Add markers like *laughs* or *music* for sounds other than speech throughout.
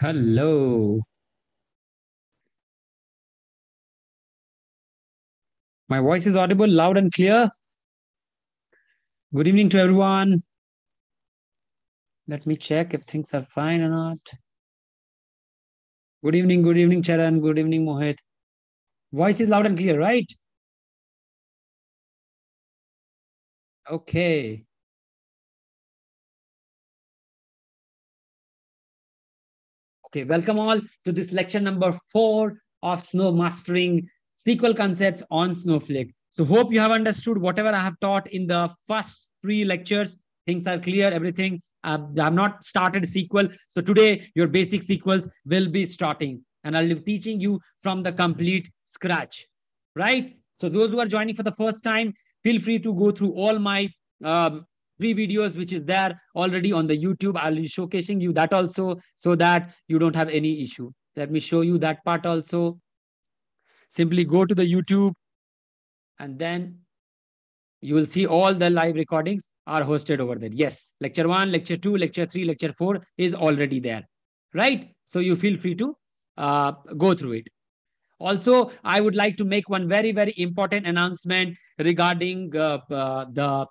Hello. My voice is audible, loud and clear. Good evening to everyone. Let me check if things are fine or not. Good evening, good evening, Charan. Good evening, Mohit. Voice is loud and clear, right? Okay. Okay, welcome all to this lecture number four of Snow Mastering SQL Concepts on Snowflake. So hope you have understood whatever I have taught in the first three lectures. Things are clear, everything. Uh, I have not started SQL. So today your basic SQLs will be starting and I'll be teaching you from the complete scratch, right? So those who are joining for the first time, feel free to go through all my um, three videos which is there already on the YouTube. I'll be showcasing you that also so that you don't have any issue. Let me show you that part also. Simply go to the YouTube and then you will see all the live recordings are hosted over there. Yes, lecture one, lecture two, lecture three, lecture four is already there, right? So you feel free to uh, go through it. Also, I would like to make one very, very important announcement regarding uh, uh, the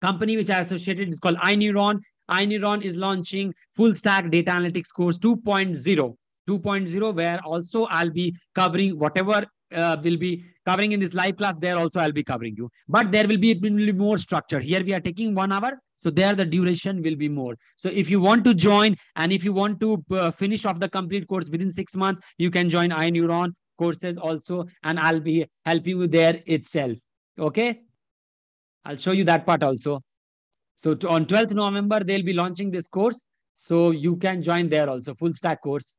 company which I associated is called iNeuron. iNeuron is launching full stack data analytics course 2.0. 2.0, where also I'll be covering whatever uh, will be covering in this live class. There also I'll be covering you, but there will be, will be more structured. Here we are taking one hour, so there the duration will be more. So if you want to join and if you want to uh, finish off the complete course within six months, you can join iNeuron courses also, and I'll be helping you there itself. Okay. I'll show you that part also. So to, on 12th November, they'll be launching this course. So you can join there also, full stack course.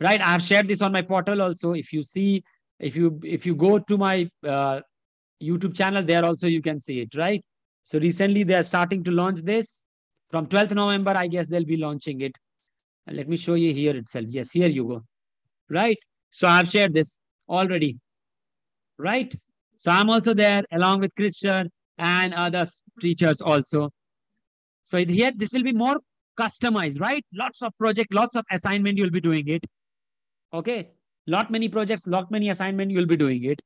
Right. I have shared this on my portal also. If you see, if you if you go to my uh, YouTube channel, there also you can see it, right? So recently they are starting to launch this. From 12th November, I guess they'll be launching it. And let me show you here itself. Yes, here you go. Right. So I've shared this already. Right. So I'm also there along with Christian and other teachers also. So here, this will be more customized, right? Lots of project, lots of assignment, you'll be doing it. Okay. Lot many projects, lot many assignment, you'll be doing it.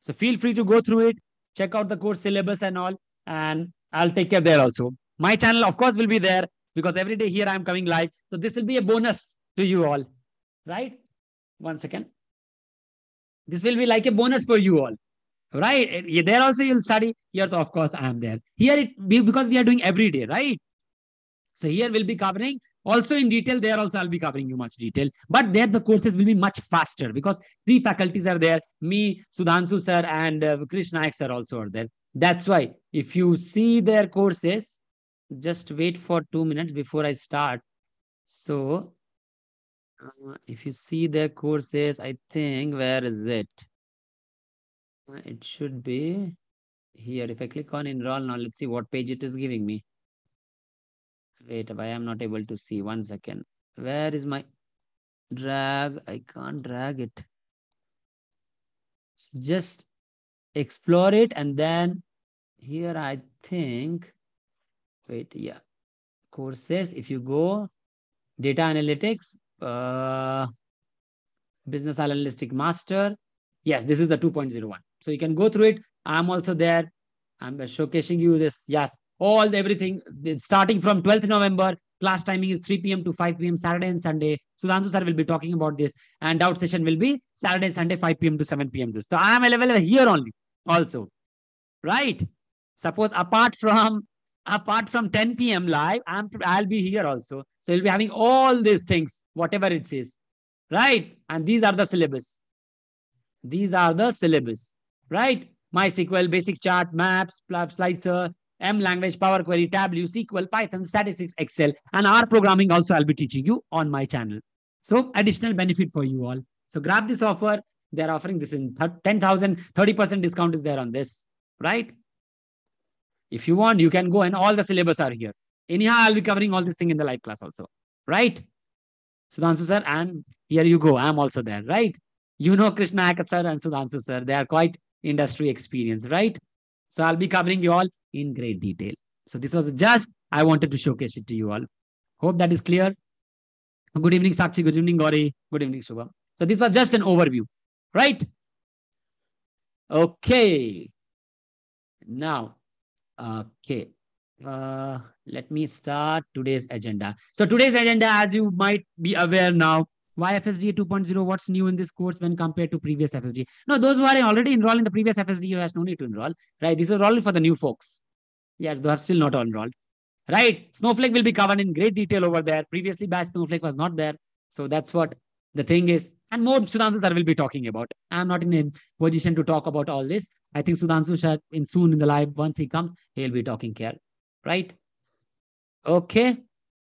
So feel free to go through it, check out the course syllabus and all, and I'll take care there also. My channel, of course, will be there because every day here I'm coming live. So this will be a bonus to you all, right? One second. This will be like a bonus for you all right? There also you'll study. Here, of course, I am there. Here, it because we are doing every day, right? So here we'll be covering also in detail. There also I'll be covering you much detail, but there the courses will be much faster because three faculties are there. Me, Sudhanshu sir, and uh, Krish Naik sir also are there. That's why if you see their courses, just wait for two minutes before I start. So uh, if you see their courses, I think where is it? It should be here. If I click on enroll now, let's see what page it is giving me. Wait, I am not able to see. One second. Where is my drag? I can't drag it. Just explore it and then here I think, wait, yeah. Courses, if you go data analytics, uh, business analytic master. Yes, this is the 2.01. So you can go through it. I'm also there. I'm showcasing you this. Yes, all everything starting from 12th November. Class timing is 3 p.m. to 5 p.m. Saturday and Sunday. Sudhanshu sir will be talking about this. And doubt session will be Saturday, Sunday, 5 p.m. to 7 p.m. So I am available here only also. Right? Suppose apart from apart from 10 p.m. live, I'm I'll be here also. So you'll be having all these things, whatever it says. Right? And these are the syllabus. These are the syllabus right? MySQL, basic chart, maps, slicer, M language, Power Query, Tableau, SQL, Python, statistics, Excel, and R programming also I'll be teaching you on my channel. So additional benefit for you all. So grab this offer. They're offering this in 10,000, 30% discount is there on this, right? If you want, you can go and all the syllabus are here. Anyhow, I'll be covering all this thing in the live class also, right? Sudhanshu sir, and here you go. I'm also there, right? You know Krish Naik sir and Sudhanshu sir. They are quite industry experience, right? So I'll be covering you all in great detail. So this was just, I wanted to showcase it to you all. Hope that is clear. Good evening, Sakshi. Good evening, Gauri. Good evening, Shubham. So this was just an overview, right? Okay. Now, okay. Uh, let me start today's agenda. So today's agenda, as you might be aware now, why FSDA 2.0, what's new in this course when compared to previous FSD? No, those who are already enrolled in the previous FSD, you have no need to enroll, right? This is only for the new folks. Yes, they are still not enrolled, right? Snowflake will be covered in great detail over there. Previously, batch Snowflake was not there. So that's what the thing is. And more Sudhanshu sir will be talking about. I'm not in a position to talk about all this. I think Sudhanshu sir in soon in the live, once he comes, he'll be talking here, right? Okay.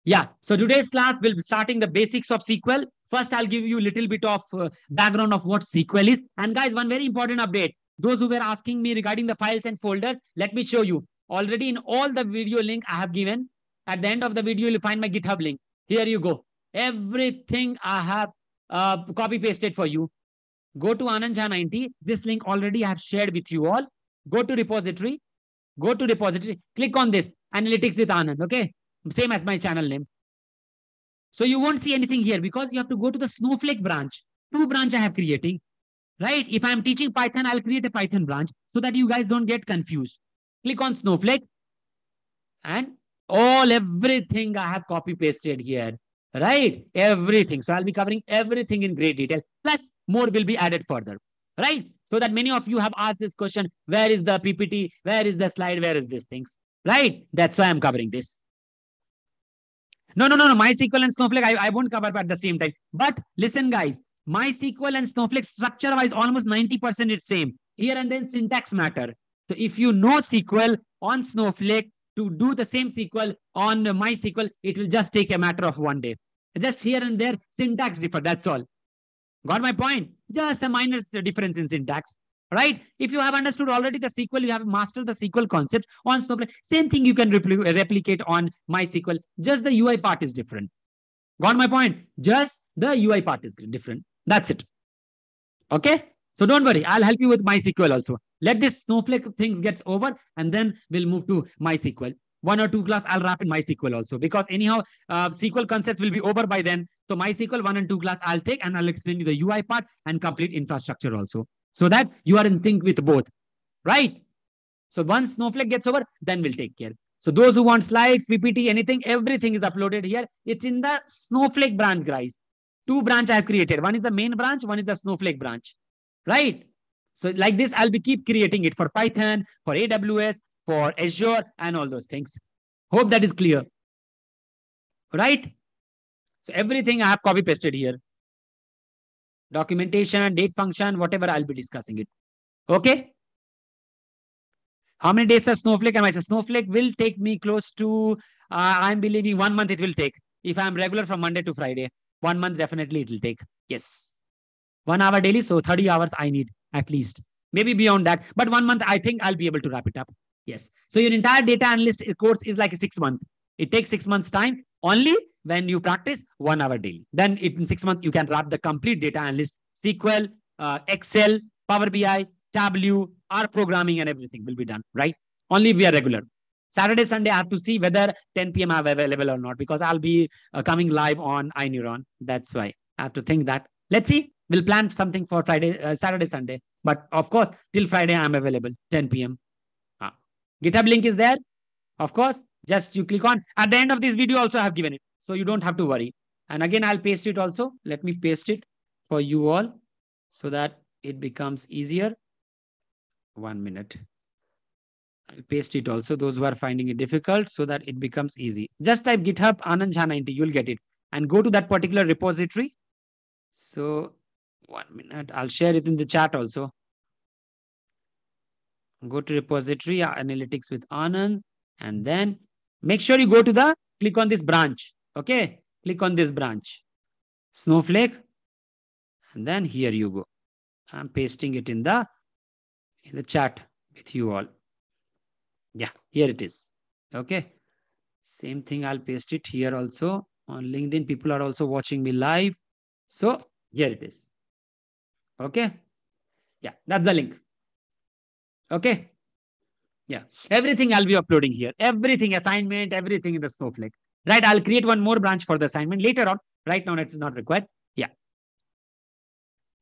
Yeah. So today's class will be starting the basics of SQL. First, I'll give you a little bit of uh, background of what SQL is. And guys, one very important update. Those who were asking me regarding the files and folders, let me show you. Already in all the video link I have given, at the end of the video, you'll find my GitHub link. Here you go. Everything I have uh, copy pasted for you. Go to Anand Jha 90. This link already I have shared with you all. Go to repository. Go to repository. Click on this analytics with Anand. Okay. Same as my channel name. So you won't see anything here because you have to go to the Snowflake branch. Two branch I have creating, right? If I'm teaching Python, I'll create a Python branch so that you guys don't get confused. Click on Snowflake and all everything I have copy pasted here, right? Everything. So I'll be covering everything in great detail. Plus more will be added further, right? So that many of you have asked this question, where is the PPT? Where is the slide? Where is these things, right? That's why I'm covering this. No, no, no, no. MySQL and Snowflake, I, I won't cover at the same time. But listen, guys, MySQL and Snowflake structure-wise, almost 90% it's same. Here and then syntax matter. So if you know SQL on Snowflake to do the same SQL on MySQL, it will just take a matter of one day. Just here and there, syntax differ. That's all. Got my point? Just a minor difference in syntax right? If you have understood already the SQL, you have mastered the SQL concept on Snowflake. Same thing you can repl replicate on MySQL. Just the UI part is different. Got my point? Just the UI part is different. That's it. Okay? So don't worry. I'll help you with MySQL also. Let this Snowflake things gets over and then we'll move to MySQL. One or two class, I'll wrap in MySQL also because anyhow, uh, SQL concept will be over by then. So MySQL one and two class I'll take and I'll explain you the UI part and complete infrastructure also so that you are in sync with both, right? So once Snowflake gets over, then we'll take care. So those who want slides, PPT, anything, everything is uploaded here. It's in the Snowflake branch, guys. Two branch I have created. One is the main branch, one is the Snowflake branch, right? So like this, I'll be keep creating it for Python, for AWS, for Azure, and all those things. Hope that is clear, right? So everything I have copy pasted here documentation, date function, whatever I'll be discussing it. Okay. How many days does Snowflake am I? So Snowflake will take me close to, uh, I'm believing one month it will take. If I'm regular from Monday to Friday, one month definitely it will take. Yes. One hour daily. So 30 hours I need at least. Maybe beyond that. But one month, I think I'll be able to wrap it up. Yes. So your entire data analyst course is like a six month. It takes six months time. Only when you practice one hour daily. Then in six months, you can wrap the complete data analyst, SQL, uh, Excel, Power BI, Tableau, R programming and everything will be done, right? Only we are regular. Saturday, Sunday, I have to see whether 10 p.m. I'm available or not because I'll be uh, coming live on iNeuron. That's why I have to think that. Let's see. We'll plan something for Friday, uh, Saturday, Sunday. But of course, till Friday, I'm available, 10 p.m. Ah. GitHub link is there. Of course, just you click on. At the end of this video, also I have given it. So you don't have to worry. And again, I'll paste it also. Let me paste it for you all so that it becomes easier. One minute. I'll paste it also, those who are finding it difficult so that it becomes easy. Just type GitHub Anand Jha 90, you'll get it. And go to that particular repository. So one minute, I'll share it in the chat also. Go to repository, uh, analytics with Anand, and then make sure you go to the, click on this branch. Okay, click on this branch. Snowflake. And then here you go. I'm pasting it in the, in the chat with you all. Yeah, here it is. Okay. Same thing, I'll paste it here also. On LinkedIn, people are also watching me live. So here it is. Okay. Yeah, that's the link. Okay. Yeah, everything I'll be uploading here. Everything, assignment, everything in the Snowflake right? I'll create one more branch for the assignment later on, Right now, it's not required. Yeah.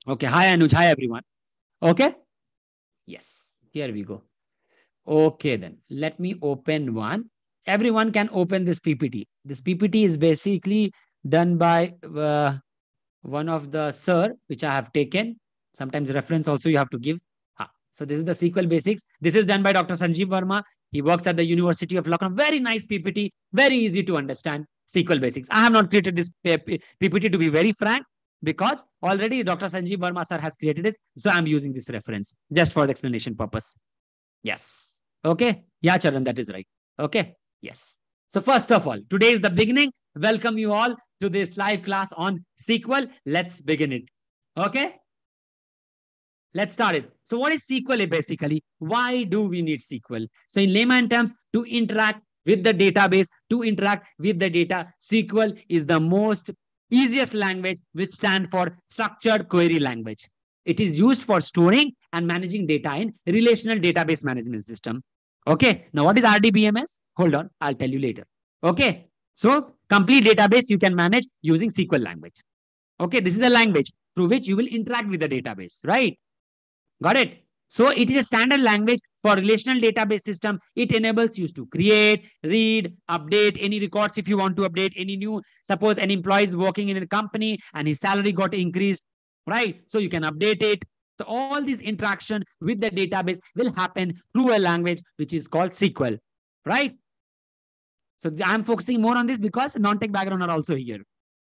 Okay. Hi, Anuj. Hi, everyone. Okay. Yes. Here we go. Okay, then let me open one. Everyone can open this PPT. This PPT is basically done by uh, one of the sir, which I have taken. Sometimes reference also you have to give. So this is the SQL basics. This is done by Dr. Sanjeev Verma. He works at the University of Lucknow. Very nice PPT, very easy to understand. SQL basics. I have not created this PPT to be very frank because already Dr. Sanjeev Verma sir has created this. So I'm using this reference just for the explanation purpose. Yes. Okay. Yeah, Charan, that is right. Okay. Yes. So first of all, today is the beginning. Welcome you all to this live class on SQL. Let's begin it. Okay. Let's start it. So what is SQL basically? Why do we need SQL? So in layman terms, to interact with the database, to interact with the data, SQL is the most easiest language which stand for structured query language. It is used for storing and managing data in relational database management system. Okay. Now what is RDBMS? Hold on. I'll tell you later. Okay. So complete database you can manage using SQL language. Okay. This is a language through which you will interact with the database, right? Got it? So it is a standard language for relational database system. It enables you to create, read, update any records if you want to update any new. Suppose an employee is working in a company and his salary got increased, right? So you can update it. So all this interaction with the database will happen through a language which is called SQL, right? So I'm focusing more on this because non-tech background are also here,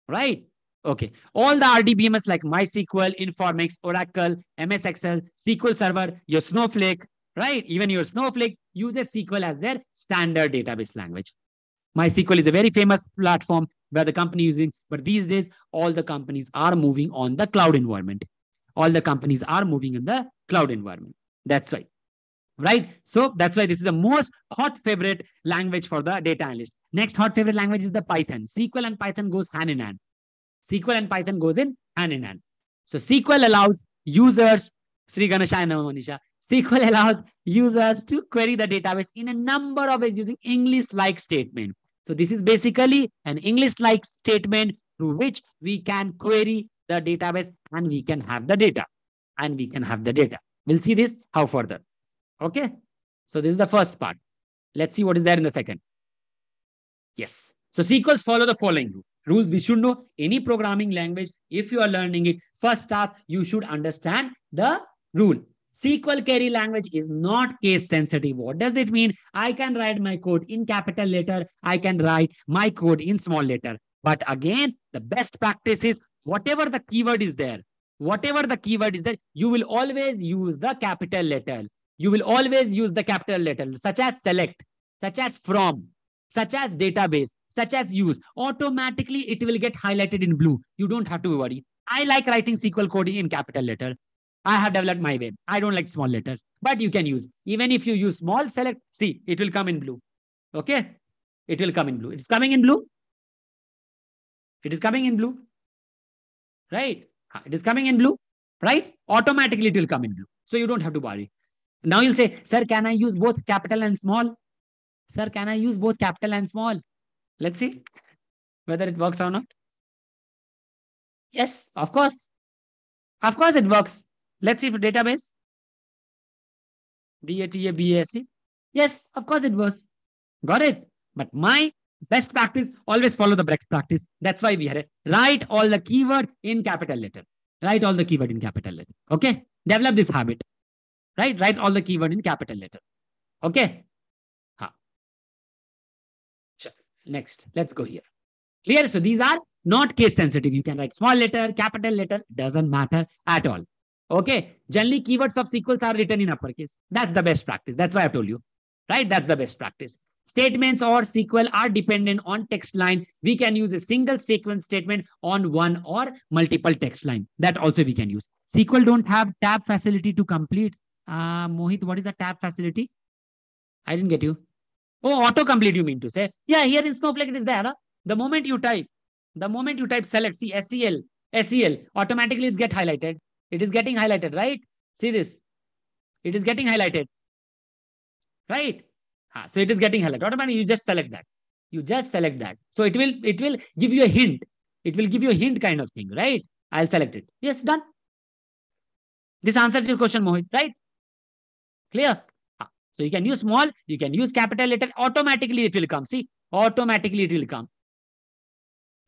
right? Okay. All the RDBMS like MySQL, Informix, Oracle, MS Excel, SQL Server, your Snowflake, right? Even your Snowflake uses SQL as their standard database language. MySQL is a very famous platform where the company using, but these days, all the companies are moving on the cloud environment. All the companies are moving in the cloud environment. That's right. Right? So that's why this is the most hot favorite language for the data analyst. Next hot favorite language is the Python. SQL and Python goes hand in hand. SQL and Python goes in hand in hand. So SQL allows users, Sri Ganeshaya Manisha, SQL allows users to query the database in a number of ways using English-like statement. So this is basically an English-like statement through which we can query the database and we can have the data. And we can have the data. We'll see this how further. Okay. So this is the first part. Let's see what is there in the second. Yes. So SQLs follow the following rule rules we should know any programming language if you are learning it first task you should understand the rule SQL query language is not case sensitive. What does it mean? I can write my code in capital letter. I can write my code in small letter. But again, the best practice is whatever the keyword is there, whatever the keyword is there, you will always use the capital letter. You will always use the capital letter, such as select, such as from, such as database, such as use, automatically it will get highlighted in blue. You don't have to worry. I like writing SQL coding in capital letter. I have developed my way. I don't like small letters, but you can use. Even if you use small select, see, it will come in blue. Okay? It will come in blue. It's coming in blue. It is coming in blue. Right? It is coming in blue. Right? Automatically it will come in blue. So you don't have to worry. Now you'll say, sir, can I use both capital and small? Sir, can I use both capital and small? Let's see whether it works or not. Yes, of course. Of course it works. Let's see for database. D A T A B A C. Yes, of course it works. Got it. But my best practice, always follow the best practice. That's why we had it. Write all the keyword in capital letter. Write all the keyword in capital letter. Okay. Develop this habit. Right. Write all the keyword in capital letter. Okay. Next, let's go here. Clear? So these are not case sensitive. You can write small letter, capital letter, doesn't matter at all. Okay. Generally, keywords of SQLs are written in uppercase. That's the best practice. That's why I've told you. Right? That's the best practice. Statements or SQL are dependent on text line. We can use a single sequence statement on one or multiple text line. That also we can use. SQL don't have tab facility to complete. Uh, Mohit, what is the tab facility? I didn't get you. Oh, autocomplete you mean to say. Yeah, here in Snowflake it is there. Huh? The moment you type, the moment you type select, see SEL, SEL, automatically it's get highlighted. It is getting highlighted, right? See this. It is getting highlighted. Right? Ah, so it is getting highlighted. Automatically you just select that. You just select that. So it will it will give you a hint It will give you a hint kind of thing, right? I'll select it. Yes, done. This answers your question, Mohit, right? Clear? So you can use small, you can use capital letter, automatically it will come. See, automatically it will come.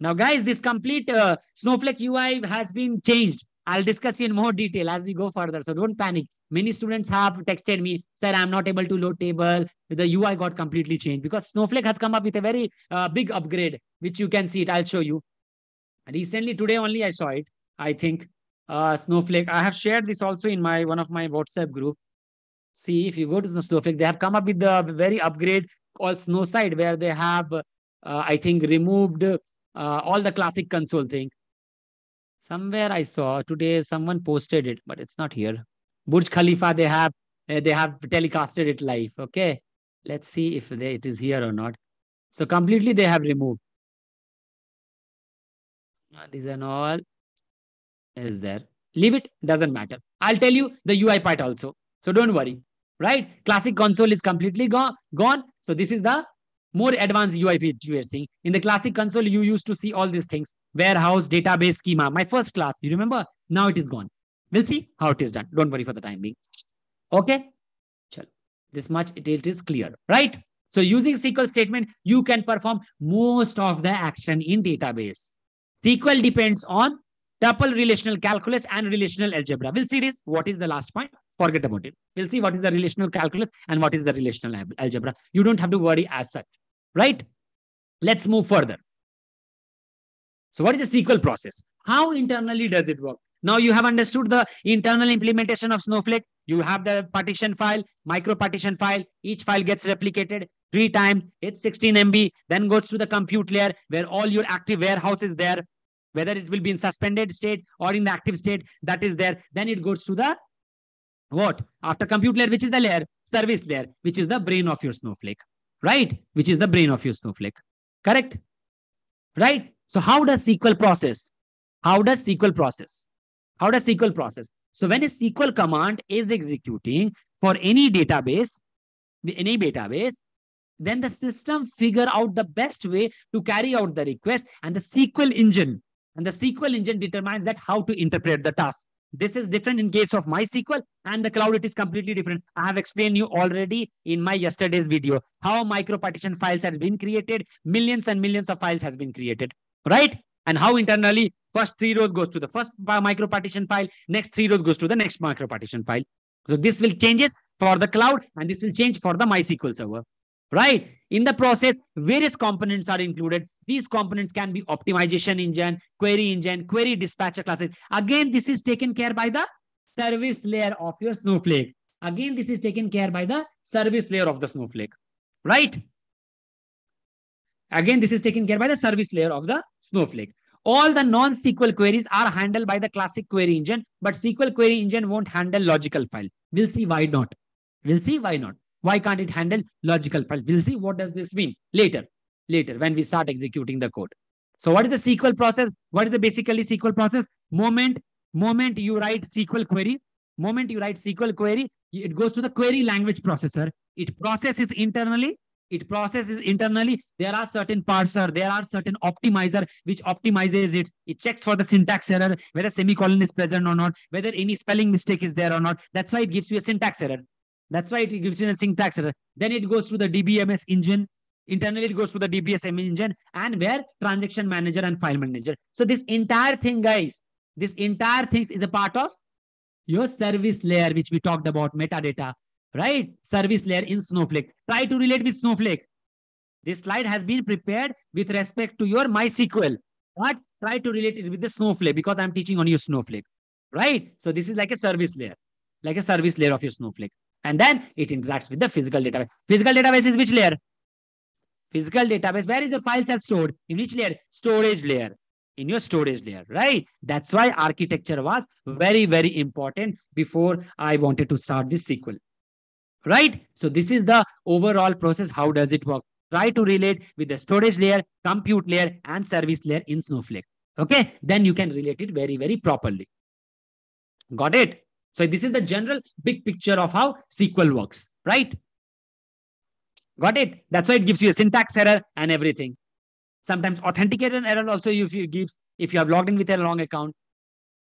Now, guys, this complete uh, Snowflake UI has been changed. I'll discuss in more detail as we go further. So don't panic. Many students have texted me, sir, I'm not able to load table. The UI got completely changed because Snowflake has come up with a very uh, big upgrade, which you can see it. I'll show you. Recently, today only I saw it. I think uh, Snowflake. I have shared this also in my one of my WhatsApp group. See, if you go to the Snowflake, they have come up with the very upgrade called Snowsight, where they have, uh, I think, removed uh, all the classic console thing. Somewhere I saw today someone posted it, but it's not here. Burj Khalifa, they have uh, they have telecasted it live. Okay, let's see if they, it is here or not. So completely they have removed. These are all is there. Leave it, doesn't matter. I'll tell you the UI part also. So don't worry, right? Classic console is completely gone. gone. So this is the more advanced UI which you are seeing. In the classic console, you used to see all these things. Warehouse, database, schema. My first class, you remember? Now it is gone. We'll see how it is done. Don't worry for the time being. Okay? This much it is clear, right? So using SQL statement, you can perform most of the action in database. SQL depends on tuple relational calculus and relational algebra. We'll see this. What is the last point? Forget about it. We'll see what is the relational calculus and what is the relational algebra. You don't have to worry as such, right? Let's move further. So what is the SQL process? How internally does it work? Now you have understood the internal implementation of Snowflake. You have the partition file, micro partition file. Each file gets replicated three times. It's 16 MB. Then goes to the compute layer where all your active warehouse is there whether it will be in suspended state or in the active state that is there then it goes to the what? After compute layer which is the layer? Service layer which is the brain of your snowflake. Right? Which is the brain of your snowflake. Correct? Right? So how does sql process? How does sql process? How does sql process? So when a sql command is executing for any database any database then the system figure out the best way to carry out the request and the sql engine. And the SQL engine determines that how to interpret the task. This is different in case of MySQL and the cloud. It is completely different. I have explained you already in my yesterday's video how micro partition files have been created. Millions and millions of files has been created, right? And how internally first three rows goes to the first micro partition file, next three rows goes to the next micro partition file. So this will changes for the cloud and this will change for the MySQL server right? In the process, various components are included. These components can be optimization engine, query engine, query dispatcher classes. Again, this is taken care by the service layer of your Snowflake. Again, this is taken care by the service layer of the Snowflake, right? Again, this is taken care by the service layer of the Snowflake. All the non-SQL queries are handled by the classic query engine, but SQL query engine won't handle logical files. We'll see why not. We'll see why not. Why can't it handle logical file? We'll see what does this mean later, later when we start executing the code. So what is the SQL process? What is the basically SQL process? Moment, moment you write SQL query, moment you write SQL query, it goes to the query language processor. It processes internally. It processes internally. There are certain parser, there are certain optimizer which optimizes it. It checks for the syntax error, whether semicolon is present or not, whether any spelling mistake is there or not. That's why it gives you a syntax error. That's why it gives you a syntax error. Then it goes to the DBMS engine. Internally, it goes to the DBSM engine and where transaction manager and file manager. So this entire thing, guys, this entire thing is a part of your service layer, which we talked about, metadata, right? Service layer in Snowflake. Try to relate with Snowflake. This slide has been prepared with respect to your MySQL. But try to relate it with the Snowflake because I'm teaching on your Snowflake, right? So this is like a service layer, like a service layer of your Snowflake. And then it interacts with the physical database. Physical database is which layer? Physical database. Where is your files are stored? In which layer? Storage layer. In your storage layer, right? That's why architecture was very, very important before I wanted to start this SQL. Right? So this is the overall process. How does it work? Try to relate with the storage layer, compute layer, and service layer in Snowflake. Okay? Then you can relate it very, very properly. Got it? So this is the general big picture of how SQL works, right? Got it? That's why it gives you a syntax error and everything. Sometimes authentication error also if you gives if you have logged in with a wrong account,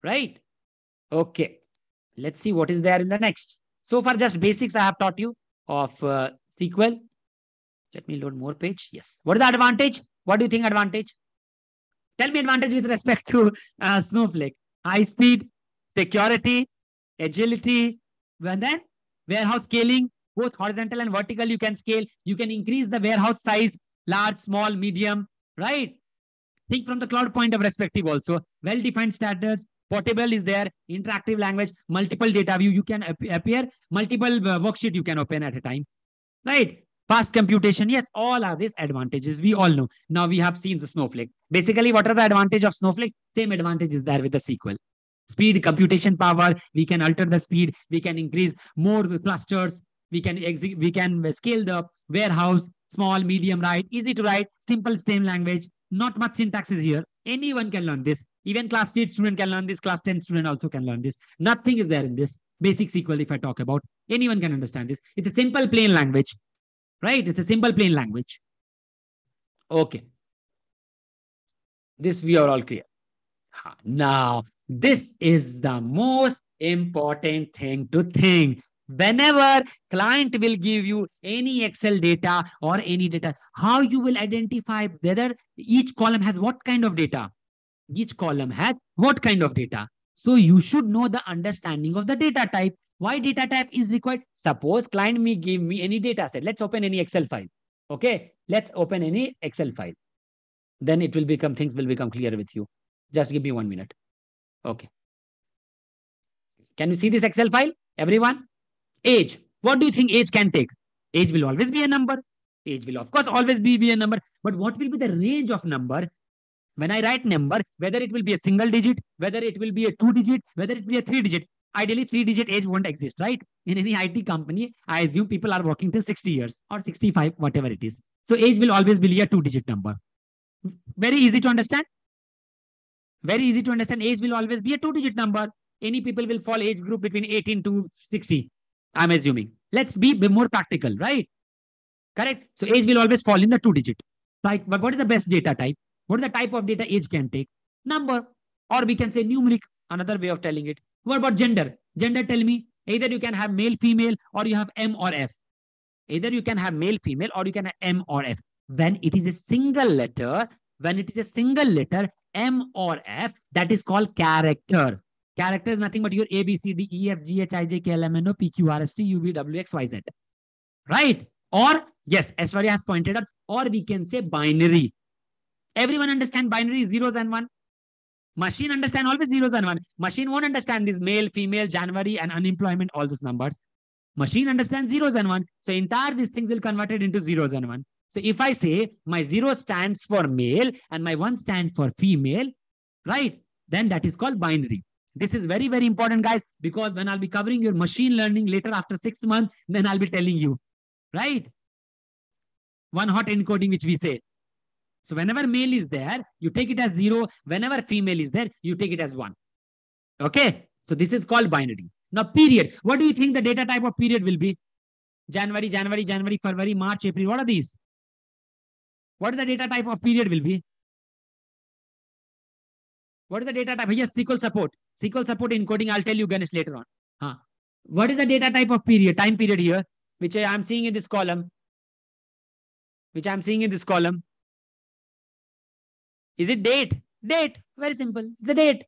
right? Okay. Let's see what is there in the next. So far, just basics I have taught you of uh, SQL. Let me load more page. Yes. What is the advantage? What do you think advantage? Tell me advantage with respect to uh, Snowflake. High speed, security, agility, and then warehouse scaling, both horizontal and vertical you can scale. You can increase the warehouse size, large, small, medium, right? Think from the cloud point of perspective also. Well-defined standards, portable is there, interactive language, multiple data view. You can appear, multiple uh, worksheet you can open at a time, right? Fast computation, yes, all are these advantages. We all know. Now we have seen the Snowflake. Basically, what are the advantage of Snowflake? Same advantage is there with the SQL. Speed, computation power, we can alter the speed, we can increase more clusters, we can we can scale the warehouse, small, medium, right? Easy to write, simple same language, not much syntax is here. Anyone can learn this. Even class 8 student can learn this, class 10 student also can learn this. Nothing is there in this. Basic SQL, if I talk about, anyone can understand this. It's a simple plain language right? It's a simple plain language. Okay. This we are all clear. Now, this is the most important thing to think. Whenever client will give you any Excel data or any data, how you will identify whether each column has what kind of data? Each column has what kind of data? So you should know the understanding of the data type. Why data type is required? Suppose client me give me any data set. Let's open any Excel file. Okay. Let's open any Excel file. Then it will become, things will become clear with you. Just give me one minute. Okay. Can you see this Excel file? Everyone? Age. What do you think age can take? Age will always be a number. Age will of course always be, be a number. But what will be the range of number? When I write number, whether it will be a single digit, whether it will be a two digit, whether it will be a three digit, ideally three digit age won't exist, right? In any IT company, I assume people are working till 60 years or 65, whatever it is. So age will always be a two digit number. Very easy to understand. Very easy to understand. Age will always be a two digit number. Any people will fall age group between 18 to 60. I'm assuming. Let's be more practical, right? Correct. So age will always fall in the two digit. Like, but what is the best data type? What is the type of data age can take? Number, or we can say numeric, another way of telling it. What about gender? Gender, tell me, either you can have male, female, or you have M or F. Either you can have male, female, or you can have M or F. When it is a single letter, when it is a single letter, M or F, that is called character. Character is nothing but your A, B, C, D, E, F, G, H, I, J, K, L, M, N, O, P, Q, R, S, T, U, V, W, X, Y, Z. Right? Or, yes, Aishwarya has pointed out, or we can say binary. Everyone understand binary zeros and one? Machine understand always zeros and one. Machine won't understand this male, female, January, and unemployment, all those numbers. Machine understands zeros and one. So entire these things will convert it into zeros and one. So if I say my zero stands for male and my one stands for female, right? Then that is called binary. This is very, very important, guys, because when I'll be covering your machine learning later after six months, then I'll be telling you, right? One hot encoding, which we say. So whenever male is there, you take it as zero. Whenever female is there, you take it as one. Okay. So this is called binary. Now period. What do you think the data type of period will be? January, January, January, February, March, April. What are these? What is the data type of period will be? What is the data type? Yes, SQL support. SQL support encoding. I'll tell you Ganesh later on. Huh. What is the data type of period, time period here, which I am seeing in this column? Which I'm seeing in this column. Is it date? Date. Very simple. It's a date.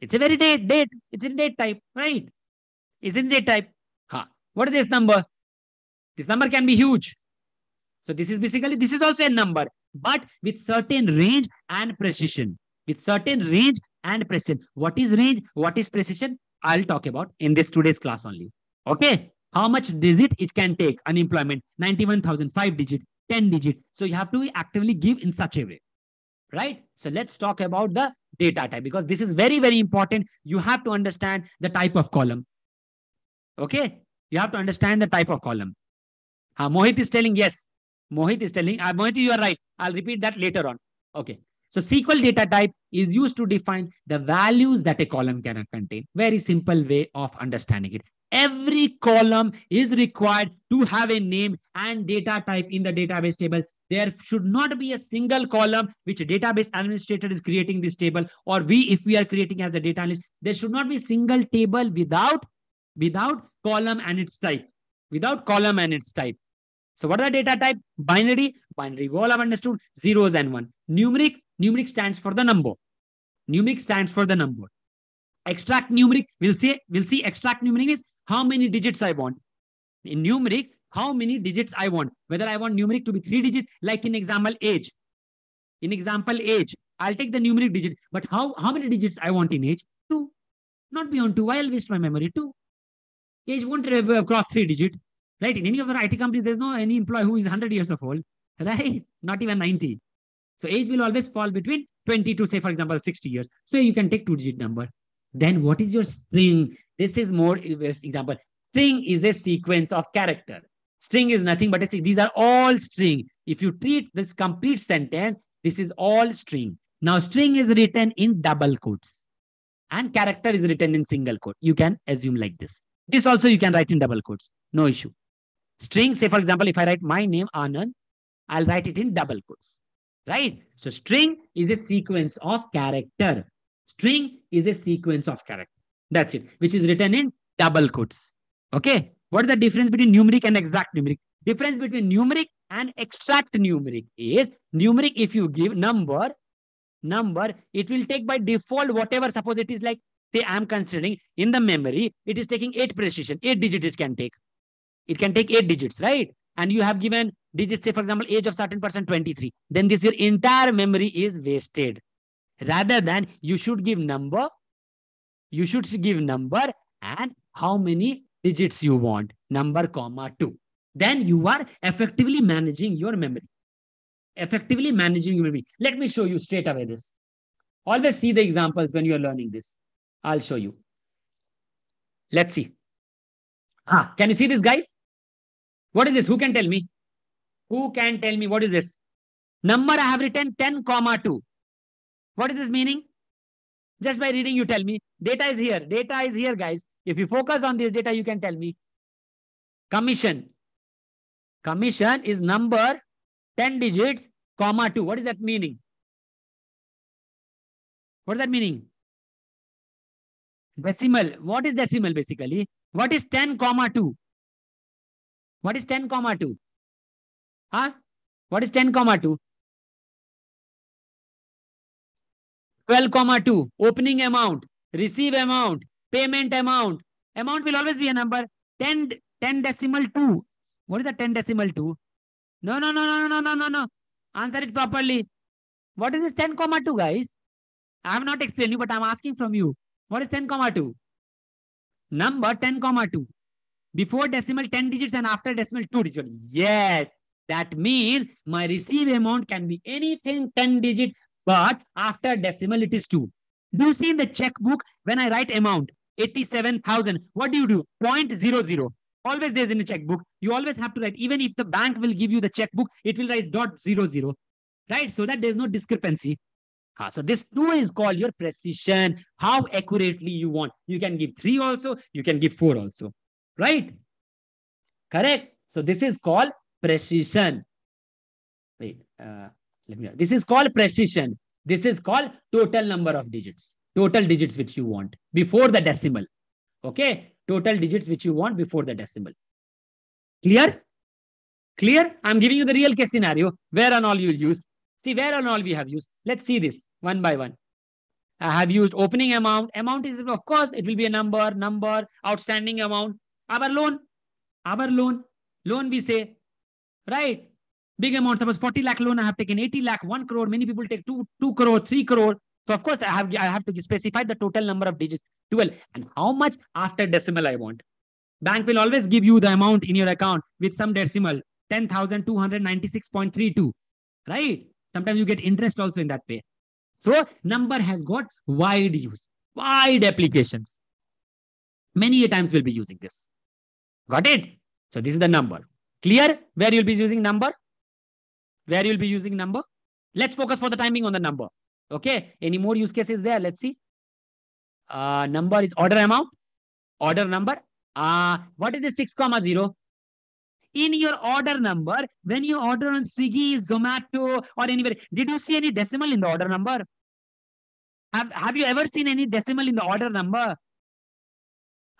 It's a very date. Date. It's in date type, right? It's in date type. Huh. What is this number? This number can be huge. So this is basically, this is also a number, but with certain range and precision. With certain range and precision. What is range? What is precision? I'll talk about in this today's class only. Okay. How much digit it can take unemployment? 91,000, 5 digit, 10 digit. So you have to actively give in such a way right? So let's talk about the data type because this is very, very important. You have to understand the type of column. Okay. You have to understand the type of column. Uh, Mohit is telling yes. Mohit is telling, uh, Mohit, you are right. I'll repeat that later on. Okay. So SQL data type is used to define the values that a column can contain. Very simple way of understanding it. Every column is required to have a name and data type in the database table there should not be a single column which a database administrator is creating this table or we if we are creating as a data analyst there should not be single table without without column and its type without column and its type so what are the data type binary binary we all have understood zeros and one numeric numeric stands for the number numeric stands for the number extract numeric we'll say we'll see extract numeric is how many digits i want in numeric how many digits I want. Whether I want numeric to be three digit, like in example age. In example age, I'll take the numeric digit. But how, how many digits I want in age? Two. Not beyond two. I'll waste my memory. Two. Age won't cross three digit. Right? In any of the IT companies, there's no any employee who is 100 years of old. Right? Not even 90. So age will always fall between 20 to say, for example, 60 years. So you can take two digit number. Then what is your string? This is more eh, example. String is a sequence of character. String is nothing but a. These are all string. If you treat this complete sentence, this is all string. Now, string is written in double quotes and character is written in single quote. You can assume like this. This also you can write in double quotes. No issue. String, say for example, if I write my name Anand, I'll write it in double quotes. Right? So string is a sequence of character. String is a sequence of character. That's it, which is written in double quotes. Okay. What is the difference between numeric and exact numeric? Difference between numeric and extract numeric is numeric if you give number, number, it will take by default whatever, suppose it is like, say I'm considering in the memory, it is taking 8 precision, 8 digits it can take. It can take 8 digits, right? And you have given digits, say for example, age of certain person 23. Then this your entire memory is wasted. Rather than you should give number, you should give number and how many digits you want, number comma two. Then you are effectively managing your memory. Effectively managing your memory. Let me show you straight away this. Always see the examples when you are learning this. I'll show you. Let's see. Ah, can you see this, guys? What is this? Who can tell me? Who can tell me what is this? Number I have written 10 comma 2. What is this meaning? Just by reading, you tell me. Data is here. Data is here, guys. If you focus on this data, you can tell me. Commission. Commission is number 10 digits, comma 2. What is that meaning? What is that meaning? Decimal. What is decimal basically? What is 10 comma 2? What is 10 comma 2? Huh? What is 10 comma 2? 12 comma 2. Opening amount. Receive amount payment amount. Amount will always be a number. 10, 10 decimal 2. What is the 10 decimal 2? No, no, no, no, no, no, no, no. Answer it properly. What is this 10 comma 2, guys? I have not explained you, but I'm asking from you. What is 10 comma 2? Number 10 comma 2. Before decimal 10 digits and after decimal 2 digits. Yes. That means my receive amount can be anything 10 digit, but after decimal it is 2. Do you see in the checkbook when I write amount? 87,000. What do you do? 0.00. Always there's in a checkbook. You always have to write, even if the bank will give you the checkbook, it will write dot zero zero, right? So that there's no discrepancy. So this two is called your precision, how accurately you want. You can give three also, you can give four also, right? Correct. So this is called precision. Wait, uh, let me. This is called precision. This is called total number of digits total digits which you want before the decimal. Okay, total digits which you want before the decimal. Clear? Clear? I'm giving you the real case scenario where and all you'll use. See where and all we have used. Let's see this one by one. I have used opening amount. Amount is, of course, it will be a number, number, outstanding amount. Our loan, our loan, loan we say, right? Big amount, suppose 40 lakh loan, I have taken 80 lakh, 1 crore. Many people take 2, 2 crore, 3 crore. So of course I have, I have to specify the total number of digits, 12, and how much after decimal I want. Bank will always give you the amount in your account with some decimal, 10,296.32, right? Sometimes you get interest also in that way. So number has got wide use, wide applications. Many times we'll be using this. Got it? So this is the number. Clear where you'll be using number? Where you'll be using number? Let's focus for the timing on the number. Okay. Any more use cases there? Let's see. Uh, number is order amount. Order number. Uh, what is the 6 comma 0? In your order number, when you order on Swiggy, Zomato, or anywhere, did you see any decimal in the order number? Have, have you ever seen any decimal in the order number?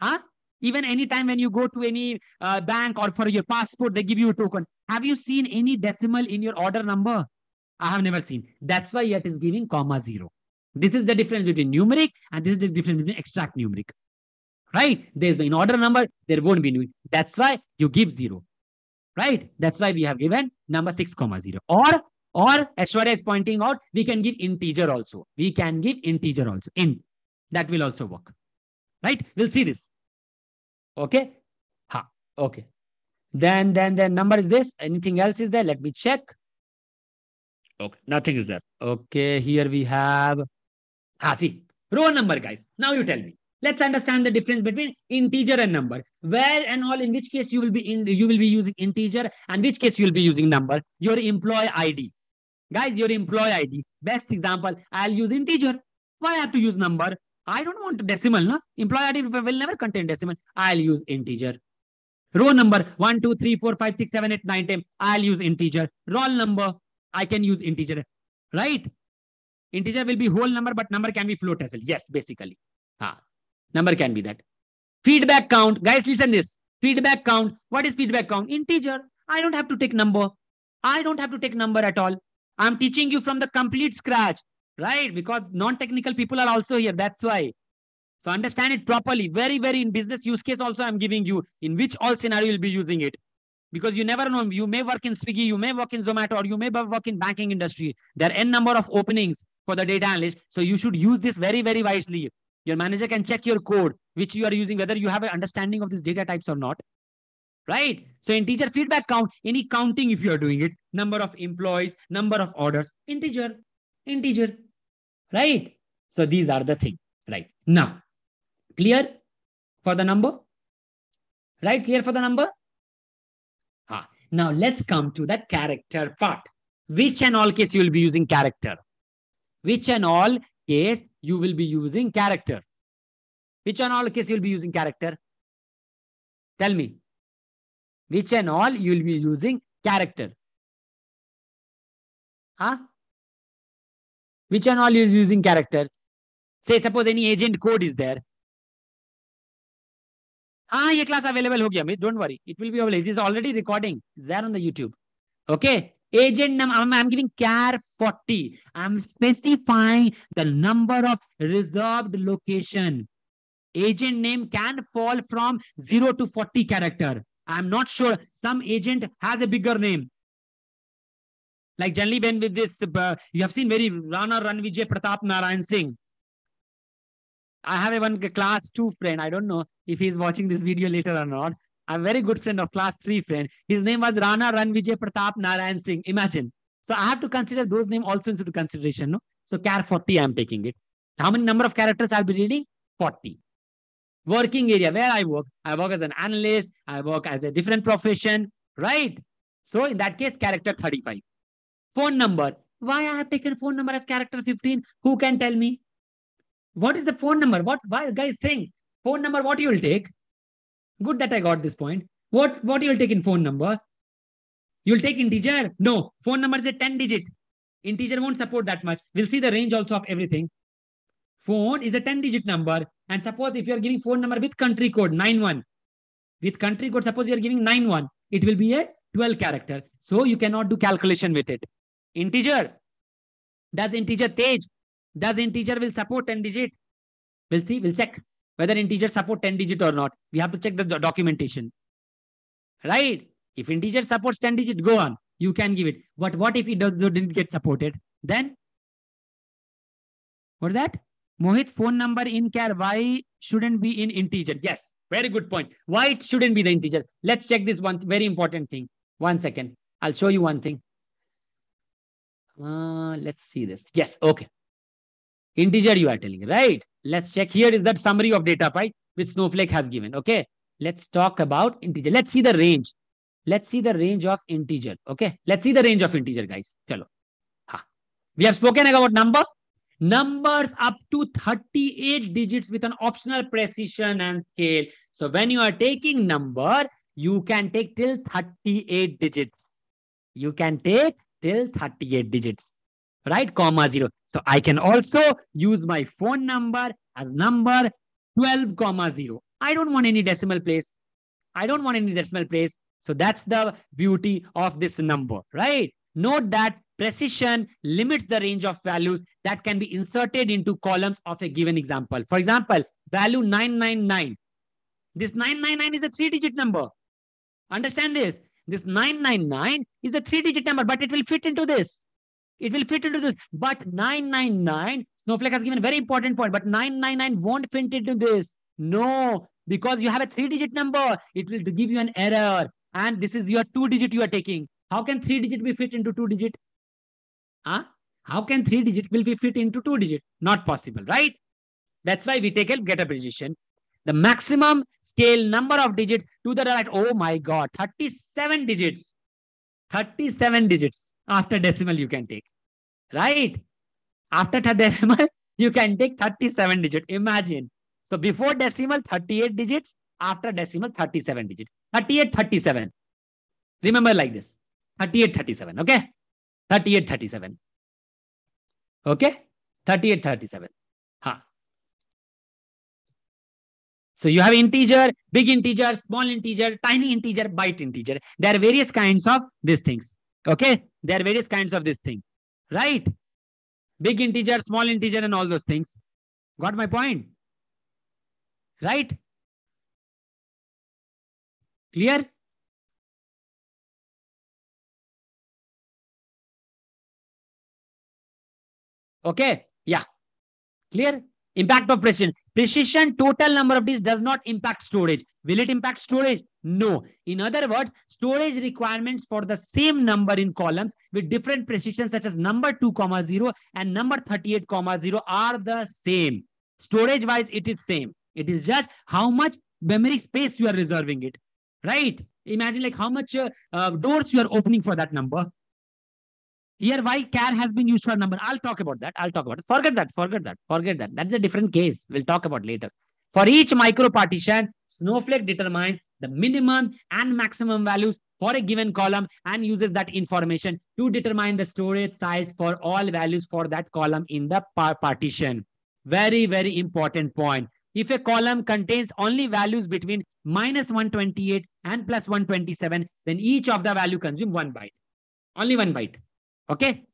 Huh? Even anytime when you go to any uh, bank or for your passport, they give you a token. Have you seen any decimal in your order number? I have never seen. That's why it is giving comma zero. This is the difference between numeric and this is the difference between extract numeric. Right? There's the in order number, there won't be numeric. That's why you give zero. Right? That's why we have given number six comma zero. Or or Aishwarya is pointing out, we can give integer also. We can give integer also. In that will also work. Right? We'll see this. Okay. Ha. Okay. Then, then, then number is this. Anything else is there? Let me check. Okay. Nothing is there. Okay. Here we have. Ah, see. Row number, guys. Now you tell me. Let's understand the difference between integer and number. Where and all, in which case you will be in, you will be using integer, and which case you will be using number. Your employee ID. Guys, your employee ID. Best example, I'll use integer. Why I have to use number? I don't want decimal, no? Employee ID will never contain decimal. I'll use integer. Row number 1, 2, 3, 4, 5, 6, 7, 8, 9, 10. I'll use integer. Roll number, I can use integer. Right? Integer will be whole number, but number can be float as well. Yes, basically. Ah, number can be that. Feedback count. Guys, listen this. Feedback count. What is feedback count? Integer. I don't have to take number. I don't have to take number at all. I'm teaching you from the complete scratch, right? Because non-technical people are also here. That's why. So understand it properly. Very, very in business use case also I'm giving you in which all scenario you'll be using it. Because you never know, you may work in Swiggy, you may work in Zomato, or you may work in banking industry. There are n number of openings for the data analyst. So you should use this very, very wisely. Your manager can check your code, which you are using, whether you have an understanding of these data types or not right? So integer feedback count, any counting if you are doing it, number of employees, number of orders, integer, integer, right? So these are the thing, right? Now, clear for the number? Right? Clear for the number? Ah, now let's come to the character part. Which and all case you will be using character? Which and all case you will be using character? Which and all case you will be using character? Tell me which and all you will be using character. Huh? Which and all you is using character. Say suppose any agent code is there. Ah, ये class available हो गया. Don't worry. It will be available. It is already recording. It's there on the YouTube. Okay. Agent number, I'm, I'm giving char 40. I'm specifying the number of reserved location. Agent name can fall from 0 to 40 character. I'm not sure. Some agent has a bigger name. Like generally when with this, uh, you have seen very Rana Ranvijay Pratap Narayan Singh. I have a one class two friend. I don't know if he's watching this video later or not. I'm a very good friend of class three friend. His name was Rana Ranvijay Pratap Narayan Singh. Imagine. So I have to consider those names also into consideration. No? So char 40, I'm taking it. How many number of characters I'll be reading? 40 working area where I work. I work as an analyst. I work as a different profession, right? So in that case, character 35. Phone number. Why I have taken phone number as character 15? Who can tell me? What is the phone number? What why guys think? Phone number, what you will take? Good that I got this point. What what you will take in phone number? You'll take integer? No. Phone number is a 10 digit. Integer won't support that much. We'll see the range also of everything. Phone is a 10 digit number. And suppose if you are giving phone number with country code 91, with country code, suppose you are giving 91, it will be a 12 character. So you cannot do calculation with it. Integer. Does integer Tej? Does integer will support 10 digit? We'll see, we'll check whether integer support 10 digit or not. We have to check the documentation. Right? If integer supports 10 digit, go on. You can give it. But what if it does didn't get supported? Then what's that? Mohit, phone number in care. why shouldn't be in integer? Yes, very good point. Why it shouldn't be the integer? Let's check this one very important thing. One second. I'll show you one thing. Uh, let's see this. Yes, okay. Integer you are telling, right? Let's check. Here is that summary of data type which Snowflake has given. Okay. Let's talk about integer. Let's see the range. Let's see the range of integer. Okay. Let's see the range of integer, guys. Ha. We have spoken about number numbers up to 38 digits with an optional precision and scale. So when you are taking number, you can take till 38 digits. You can take till 38 digits, right? Comma zero. So I can also use my phone number as number 12 comma zero. I don't want any decimal place. I don't want any decimal place. So that's the beauty of this number, right? Note that precision limits the range of values that can be inserted into columns of a given example. For example, value 999. This 999 is a three digit number. Understand this. This 999 is a three digit number, but it will fit into this. It will fit into this. But 999, Snowflake has given a very important point, but 999 won't fit into this. No, because you have a three digit number, it will give you an error. And this is your two digit you are taking. How can three digit be fit into two digit? Huh? How can three digit will be fit into two digit? Not possible, right? That's why we take a getter precision. The maximum scale number of digits to the right. Oh my God, 37 digits. 37 digits after decimal you can take, right? After *laughs* decimal, you can take 37 digit. Imagine. So before decimal, 38 digits. After decimal, 37 digit. 38, 37. Remember like this. 38, 37. Okay. 38, 37. Okay. 38, 37. Huh. So you have integer, big integer, small integer, tiny integer, byte integer. There are various kinds of these things. Okay. There are various kinds of this thing. Right. Big integer, small integer, and all those things. Got my point? Right? Clear? Okay. Yeah. Clear? Impact of precision. Precision total number of digits does not impact storage. Will it impact storage? No. In other words, storage requirements for the same number in columns with different precision such as number 2 comma 0 and number 38 comma 0 are the same. Storage wise, it is same. It is just how much memory space you are reserving it. Right? Imagine like how much uh, uh, doors you are opening for that number. Here, why char has been used for number. I'll talk about that. I'll talk about it. Forget that. Forget that. Forget that. That's a different case. We'll talk about later. For each micro partition, Snowflake determines the minimum and maximum values for a given column and uses that information to determine the storage size for all values for that column in the par partition. Very, very important point. If a column contains only values between minus 128 and plus 127, then each of the value consume one byte. Only one byte. Okay.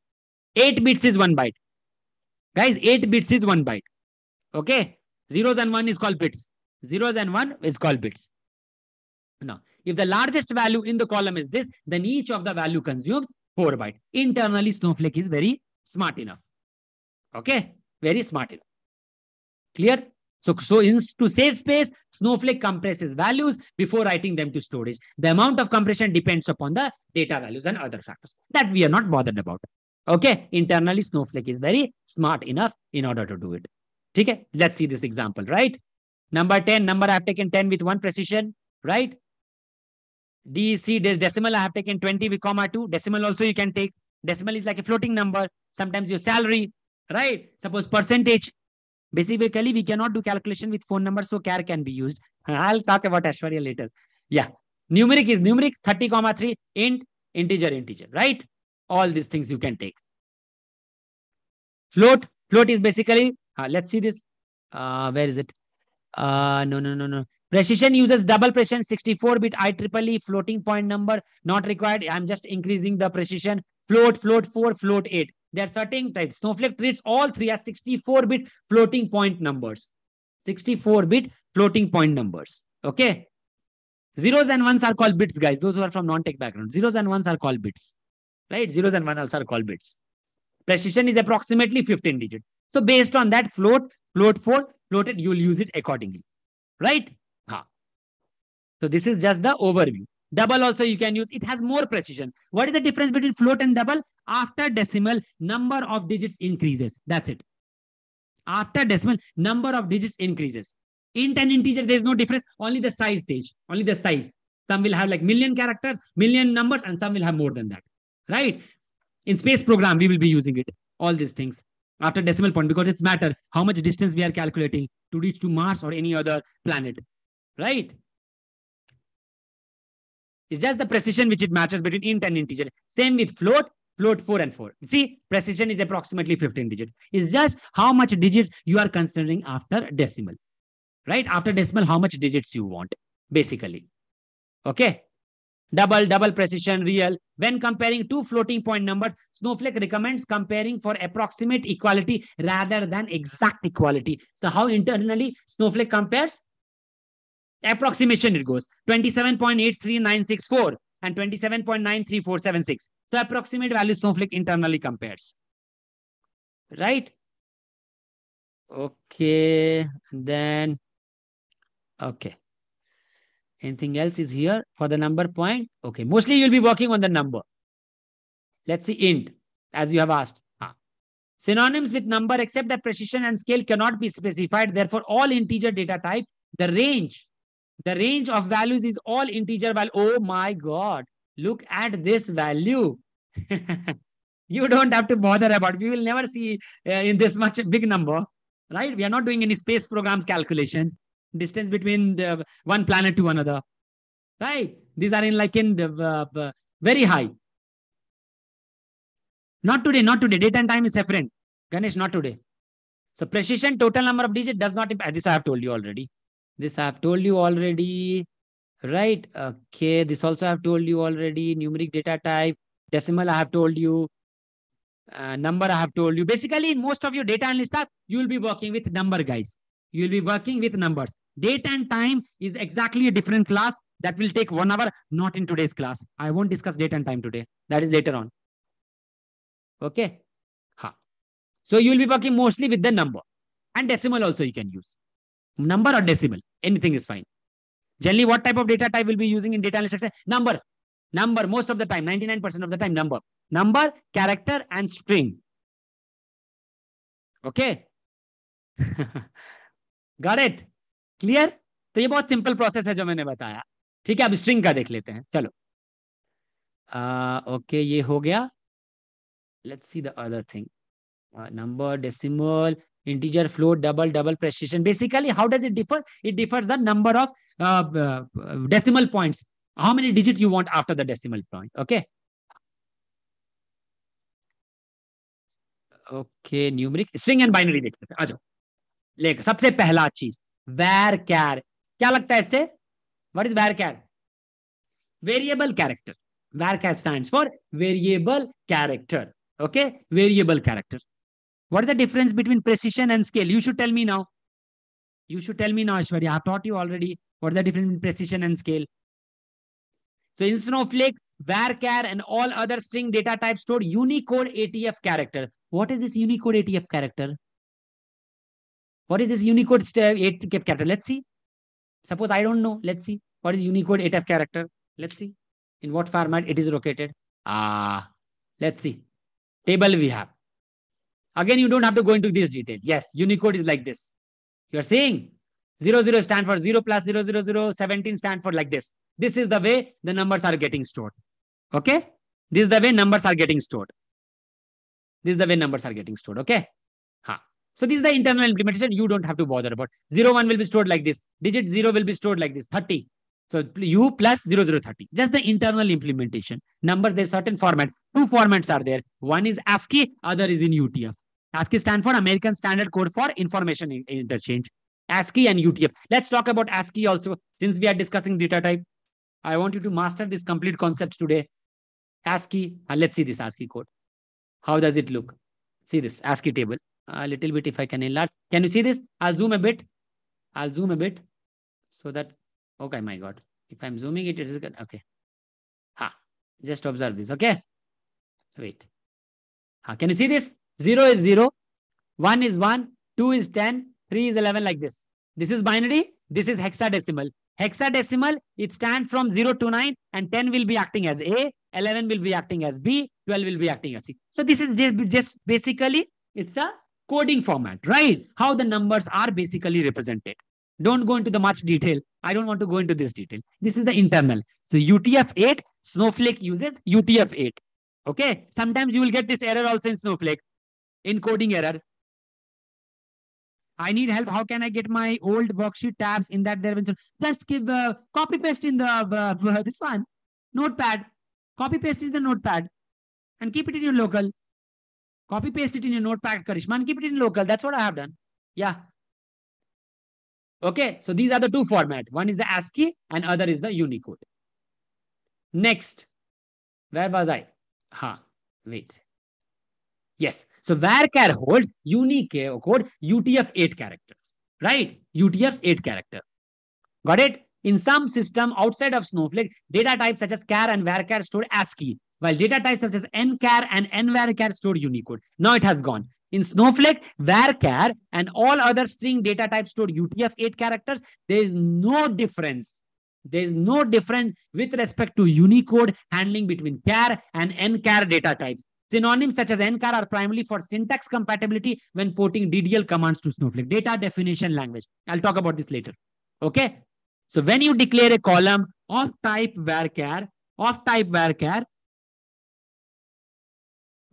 8 bits is 1 byte. Guys, 8 bits is 1 byte. Okay. Zeros and 1 is called bits. Zeros and 1 is called bits. Now, if the largest value in the column is this, then each of the value consumes 4 byte. Internally, Snowflake is very smart enough. Okay. Very smart enough. Clear? So, so in, to save space, Snowflake compresses values before writing them to storage. The amount of compression depends upon the data values and other factors that we are not bothered about. Okay, internally Snowflake is very smart enough in order to do it. Okay, let's see this example, right? Number 10, number I have taken 10 with one precision, right? DEC, decimal I have taken 20 with comma 2. Decimal also you can take. Decimal is like a floating number. Sometimes your salary, right? Suppose percentage, Basically, we cannot do calculation with phone number, so char can be used. I'll talk about Aishwarya later. Yeah. Numeric is numeric, 30 comma 3, int, integer, integer, right? All these things you can take. Float. Float is basically, uh, let's see this. Uh, where is it? Uh, no, no, no, no. Precision uses double precision, 64-bit IEEE floating point number, not required. I'm just increasing the precision. Float, float 4, float 8. There are certain types. Snowflake treats all three as 64-bit floating point numbers. 64-bit floating point numbers. Okay. Zeros and ones are called bits, guys. Those who are from non-tech background. Zeros and ones are called bits. Right? Zeros and ones are called bits. Precision is approximately 15 digit. So based on that float, float 4, float 8, you'll use it accordingly. Right? Ha. So this is just the overview. Double also you can use. It has more precision. What is the difference between float and double? After decimal, number of digits increases. That's it. After decimal, number of digits increases. Int and integer, there is no difference. Only the size stage. Only the size. Some will have like million characters, million numbers, and some will have more than that. Right? In space program, we will be using it. All these things after decimal point because it's matter how much distance we are calculating to reach to Mars or any other planet. Right? It's just the precision which it matches between int and integer. Same with float, float 4 and 4. See, precision is approximately 15 digits. It's just how much digits you are considering after decimal. Right? After decimal, how much digits you want, basically. Okay. Double, double precision, real. When comparing two floating point numbers, Snowflake recommends comparing for approximate equality rather than exact equality. So how internally Snowflake compares? Approximation it goes 27.83964 and 27.93476. So approximate value Snowflake internally compares. Right? Okay. Then, okay. Anything else is here for the number point? Okay. Mostly you'll be working on the number. Let's see int, as you have asked. Ah. Synonyms with number except that precision and scale cannot be specified. Therefore, all integer data type, the range, the range of values is all integer value. Oh my God. Look at this value. *laughs* you don't have to bother about. We will never see uh, in this much big number, right? We are not doing any space programs calculations distance between the one planet to another, right? These are in like in the uh, very high. Not today, not today. Date and time is different. Ganesh, not today. So precision, total number of digits does not impact. This I have told you already. This I have told you already. Right. Okay. This also I have told you already. Numeric data type. Decimal I have told you. Uh, number I have told you. Basically, in most of your data analyst you will be working with number, guys. You will be working with numbers. Date and time is exactly a different class that will take one hour, not in today's class. I won't discuss date and time today. That is later on. Okay. Ha. So you will be working mostly with the number and decimal also you can use. Number or decimal, anything is fine. Generally, what type of data type will be using in data analysis? Number. Number, most of the time, 99% of the time, number. Number, character, and string. Okay. Got it? Clear तो ये बहुत simple process है जो मैंने बताया ठीक है अब स्ट्रिंग का देख लेते हैं चलो ओके uh, okay, ये हो गया let's see the other thing number decimal integer float double double precision basically how does it differ it differs the number of uh, uh, decimal points how many digits you want after the decimal point okay okay numeric string and binary लेते हैं आ जाओ लेकर सबसे पहला चीज़ वैर कैर क्या लगता है इससे वट इज़ वैर char variable character var char stand for variable character okay variable character what is the difference between precision and scale you should tell me now you should tell me now Aishwarya. i've taught you already what is the difference between precision and scale so in snowflake varchar and all other string data types stored unicode UTF-8 character what is this unicode UTF-8 character what is this Unicode 8F character? Let's see. Suppose I don't know. Let's see. What is Unicode 8F character? Let's see. In what format it is located. Ah, let's see. Table we have. Again, you don't have to go into this detail. Yes, Unicode is like this. You're saying 00 stand for 0 plus 0, 0, 0, 17 stand for like this. This is the way the numbers are getting stored. Okay? This is the way numbers are getting stored. This is the way numbers are getting stored. Okay? So this is the internal implementation. You don't have to bother about. 0, 1 will be stored like this. Digit 0 will be stored like this. 30. So U plus 0, 0, 30. Just the internal implementation. Numbers, there's certain format. Two formats are there. One is ASCII, other is in UTF. ASCII stand for American Standard Code for Information Interchange. ASCII and UTF. Let's talk about ASCII also. Since we are discussing data type, I want you to master this complete concept today. ASCII, uh, let's see this ASCII code. How does it look? See this ASCII table a little bit if I can enlarge. Can you see this? I'll zoom a bit. I'll zoom a bit so that, okay, my God. If I'm zooming it, it is good. Okay. Ha, just observe this. Okay. Wait. Ha, can you see this? Zero is zero. One is one. Two is 10. Three is 11 like this. This is binary. This is hexadecimal. Hexadecimal, it stands from 0 to 9 and 10 will be acting as A, 11 will be acting as B, 12 will be acting as C. So this is just, just basically, it's a coding format, right? How the numbers are basically represented. Don't go into the much detail. I don't want to go into this detail. This is the internal. So UTF-8, Snowflake uses UTF-8. Okay. Sometimes you will get this error also in Snowflake, encoding error. I need help. How can I get my old worksheet tabs in that there? Just give uh, copy paste in the uh, *laughs* this one. Notepad. Copy paste in the notepad and keep it in your local. Copy paste it in your notepad, Karishma, and keep it in local. That's what I have done. Yeah. Okay, so these are the two format. One is the ASCII and other is the Unicode. Next, where was I? Huh, wait. Yes, so varchar holds Unicode UTF-8 characters, right? UTF 8 character. Got it? In some system outside of Snowflake, data types such as char and varchar store ASCII, while data types such as nchar and nvarchar store Unicode. Now it has gone. In Snowflake, varchar and all other string data types stored UTF-8 characters. There is no difference. There is no difference with respect to Unicode handling between char and nchar data types. Synonyms such as nchar are primarily for syntax compatibility when porting DDL commands to Snowflake, data definition language. I'll talk about this later. Okay. So when you declare a column of type varchar, of type varchar,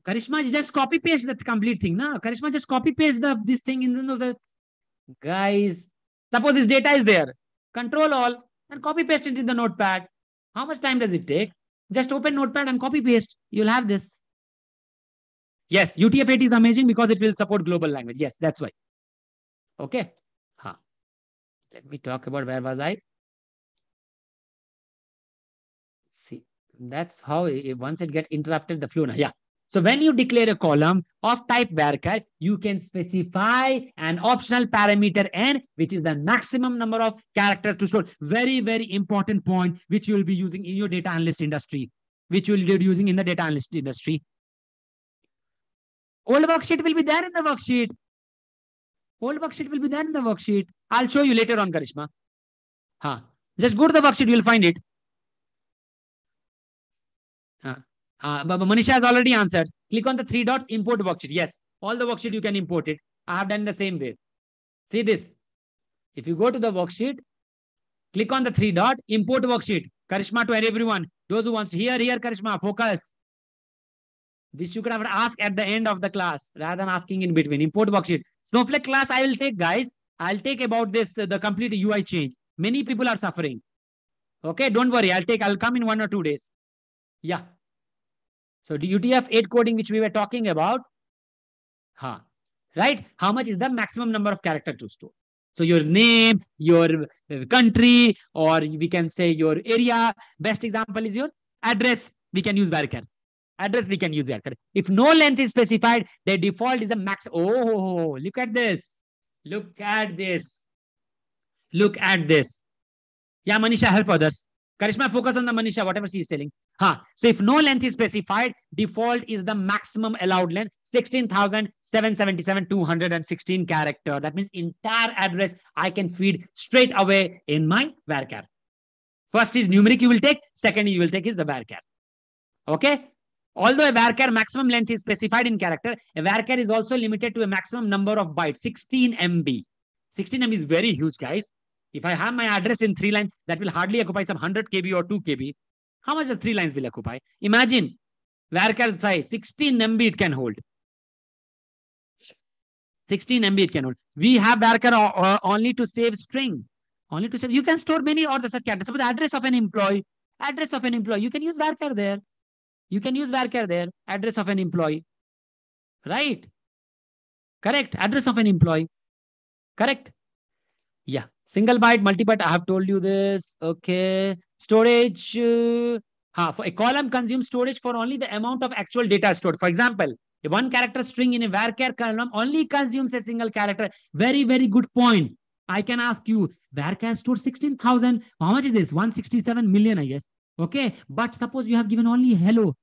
Karishma just copy paste that complete thing. No, Karishma just copy paste the this thing in the, the guys. Suppose this data is there. Control all and copy paste it in the notepad. How much time does it take? Just open notepad and copy paste. You'll have this. Yes, UTF-8 is amazing because it will support global language. Yes, that's why. Okay. Huh. Let me talk about where was I? See, that's how it, once it get interrupted, the. Now. Yeah. So when you declare a column of type varchar, you can specify an optional parameter n, which is the maximum number of characters to store. Very, very important point, which you will be using in your data analyst industry, which you will be using in the data analyst industry. Old worksheet will be there in the worksheet. Old worksheet will be there in the worksheet. I'll show you later on, Karishma. Huh. Just go to the worksheet, you'll find it. Huh. Uh, Manisha has already answered. Click on the three dots, import worksheet. Yes, all the worksheet you can import it. I have done the same way. See this. If you go to the worksheet, click on the three dot, import worksheet. Karishma to everyone. Those who wants to hear, hear Karishma, focus. This you could have asked at the end of the class rather than asking in between. Import worksheet. Snowflake class I will take, guys. I'll take about this, uh, the complete UI change. Many people are suffering. Okay, don't worry. I'll take, I'll come in one or two days. Yeah. So the UTF-8 coding, which we were talking about, huh, right? How much is the maximum number of character to store? So your name, your uh, country, or we can say your area. Best example is your address. We can use varchar. Address we can use varchar. If no length is specified, the default is a max. Oh, look at this. Look at this. Look at this. Yeah, Manisha, help others. Karishma, focus on the Manisha, whatever she is telling. Huh. So if no length is specified, default is the maximum allowed length, 16,777, 216 character. That means entire address I can feed straight away in my varchar. First is numeric you will take. Second you will take is the varchar. Okay. Although a varchar maximum length is specified in character, a varchar is also limited to a maximum number of bytes, 16 MB. 16 MB is very huge, guys. If I have my address in three lines, that will hardly occupy some 100 KB or 2 KB. How much does three lines will occupy? Imagine varchar size, 16 MB it can hold. 16 MB it can hold. We have varchar uh, only to save string. Only to save. You can store many or the characters. Suppose address of an employee. Address of an employee. You can use varchar there. You can use varchar there. Address of an employee. Right? Correct. Address of an employee. Correct. Yeah. Single byte, multi-byte, I have told you this. Okay. Storage. Uh, huh, for a column consumes storage for only the amount of actual data stored. For example, a one character string in a varchar column only consumes a single character. Very, very good point. I can ask you, varchar stored 16,000. How much is this? 167 million, I guess. Okay. But suppose you have given only hello.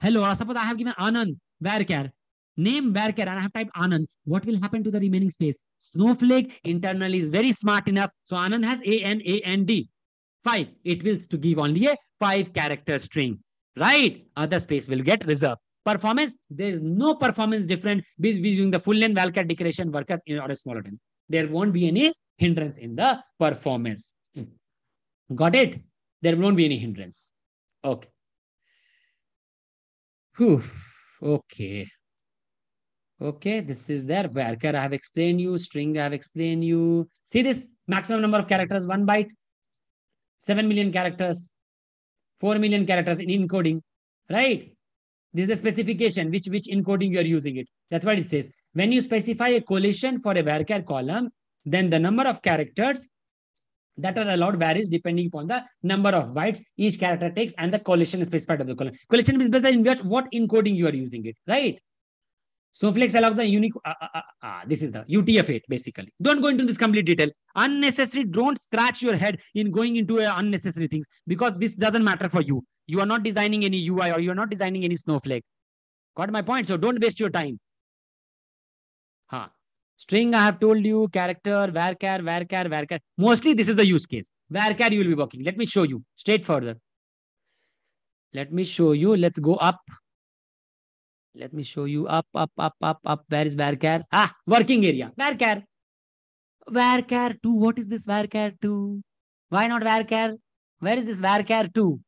Hello. Or suppose I have given Anand, varchar. Name varchar and I have typed Anand. What will happen to the remaining space? Snowflake internally is very smart enough. So Anand has A, N, A, N, D. Five. It will to give only a five character string. Right? Other space will get reserved. Performance, there is no performance different using the full length varchar declaration workers in order smaller time. There won't be any hindrance in the performance. Hmm. Got it? There won't be any hindrance. Okay. Whew. Okay. Okay, this is there. Varchar I have explained you. String I have explained you. See this maximum number of characters, one byte, 7 million characters. 4 million characters in encoding, right? This is the specification, which, which encoding you are using it. That's what it says. When you specify a collation for a varchar column, then the number of characters that are allowed varies depending upon the number of bytes each character takes and the collation specified of the column. Collation is based on what encoding you are using it, right? Snowflakes allow the unique, uh, uh, uh, uh, this is the UTF-8 basically. Don't go into this complete detail. Unnecessary, don't scratch your head in going into uh, unnecessary things because this doesn't matter for you. You are not designing any UI or you are not designing any Snowflake. Got my point? So don't waste your time. Huh. String, I have told you, character, varchar, varchar, varchar. Mostly this is the use case. Varchar you will be working. Let me show you straight further. Let me show you. Let's go up. Let me show you up, up, up, up, up. Where is varchar? Ah, working area. Varchar. Varchar 2. What is this varchar 2? Why not varchar? Where is this varchar 2?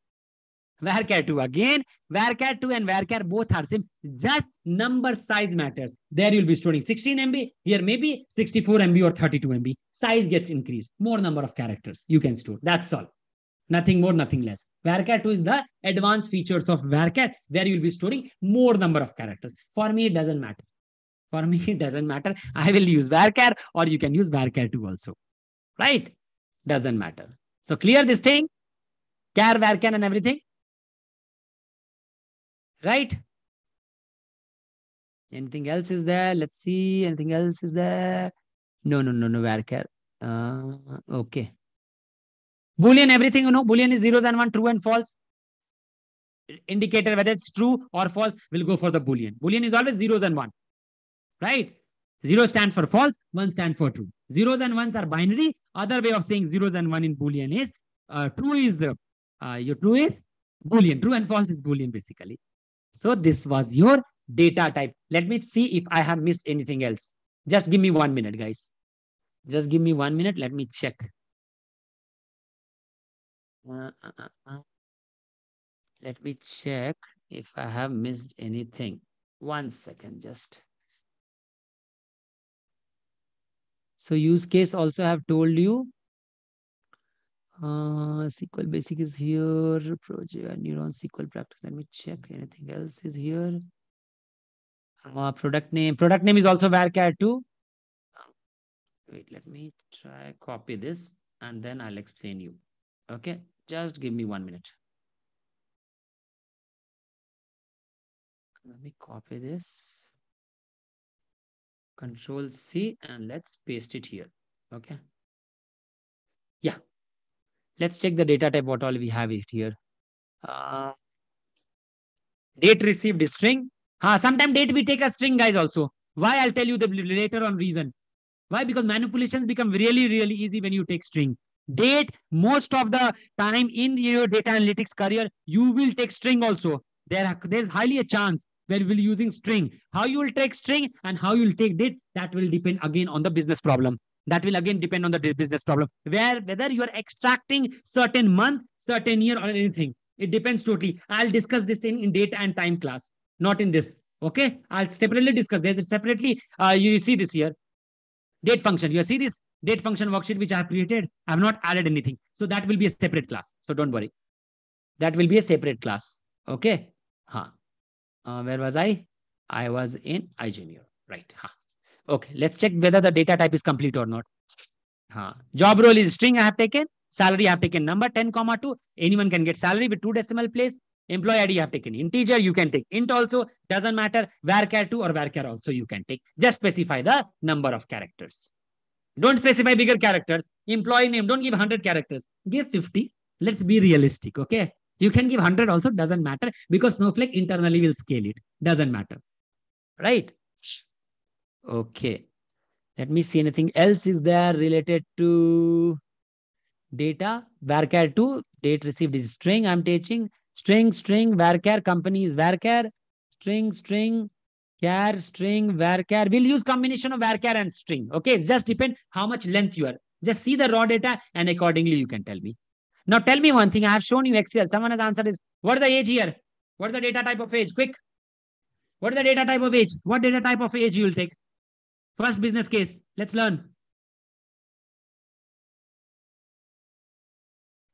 Varchar 2 again varchar 2 and varchar both are same. Just number size matters. There you'll be storing 16 mb here maybe 64 mb or 32 mb size gets increased. More number of characters you can store. That's all. Nothing more nothing less. Varchar 2 is the advanced features of varchar where you'll be storing more number of characters. For me it doesn't matter. For me it doesn't matter. I will use varchar or you can use varchar 2 also. Right? Doesn't matter. So clear this thing? Char varchar and everything right? Anything else is there? Let's see. Anything else is there? No, no, no, no, varchar. Uh, okay. Boolean, everything you know. Boolean is zeros and one, true and false. Indicator whether it's true or false will go for the Boolean. Boolean is always zeros and one, right? Zero stands for false, one stands for true. Zeros and ones are binary. Other way of saying zeros and one in Boolean is uh, true is uh, your true is Boolean. True and false is Boolean basically. So this was your data type. Let me see if I have missed anything else. Just give me one minute, guys. Just give me one minute. Let me check. Uh, uh, uh, let me check if I have missed anything. One second, just. So use case also I have told you uh, SQL basic is here. Project neuron SQL practice. Let me check. Anything else is here? Uh, product name. Product name is also varchar too. Wait, let me try copy this and then I'll explain you. Okay, just give me one minute. Let me copy this. Control C and let's paste it here. Okay. Yeah, Let's check the data type, what all we have it here. Uh, date received string. Uh, Sometimes date we take a string, guys, also. Why? I'll tell you the later on reason. Why? Because manipulations become really, really easy when you take string. Date, most of the time in your data analytics career, you will take string also. There, there's highly a chance where we'll using string. How you will take string and how you will take date, that will depend again on the business problem that will again depend on the business problem. Where whether you are extracting certain month certain year or anything. It depends totally. I'll discuss this thing in date and time class not in this. Okay? I'll separately discuss. This separately uh, you see this here. Date function. You see this date function worksheet which i have created? I have not added anything. So that will be a separate class. So don't worry. That will be a separate class. Okay? Huh. Uh, where was i? I was in iGenio right. Huh. Okay, let's check whether the data type is complete or not. Huh. Job role is string I have taken. Salary I have taken number 10 comma 2. Anyone can get salary with two decimal place. Employee ID you have taken integer. You can take int also. Doesn't matter. Varchar 2 or varchar also you can take. Just specify the number of characters. Don't specify bigger characters. Employee name. Don't give 100 characters. Give 50. Let's be realistic. Okay. You can give 100 also. Doesn't matter because Snowflake internally will scale it. Doesn't matter. Right. Okay. Let me see anything else is there related to data. Varchar to date received is string. I'm teaching string, string, varchar, company is varchar, string, string, care, string, varchar. We'll use combination of varchar and string. Okay, it just depend how much length you are. Just see the raw data and accordingly you can tell me. Now tell me one thing. I have shown you Excel. Someone has answered is what is the age here? What is the data type of age? Quick. What is the data type of age? What data type of age you will take? First business case. Let's learn.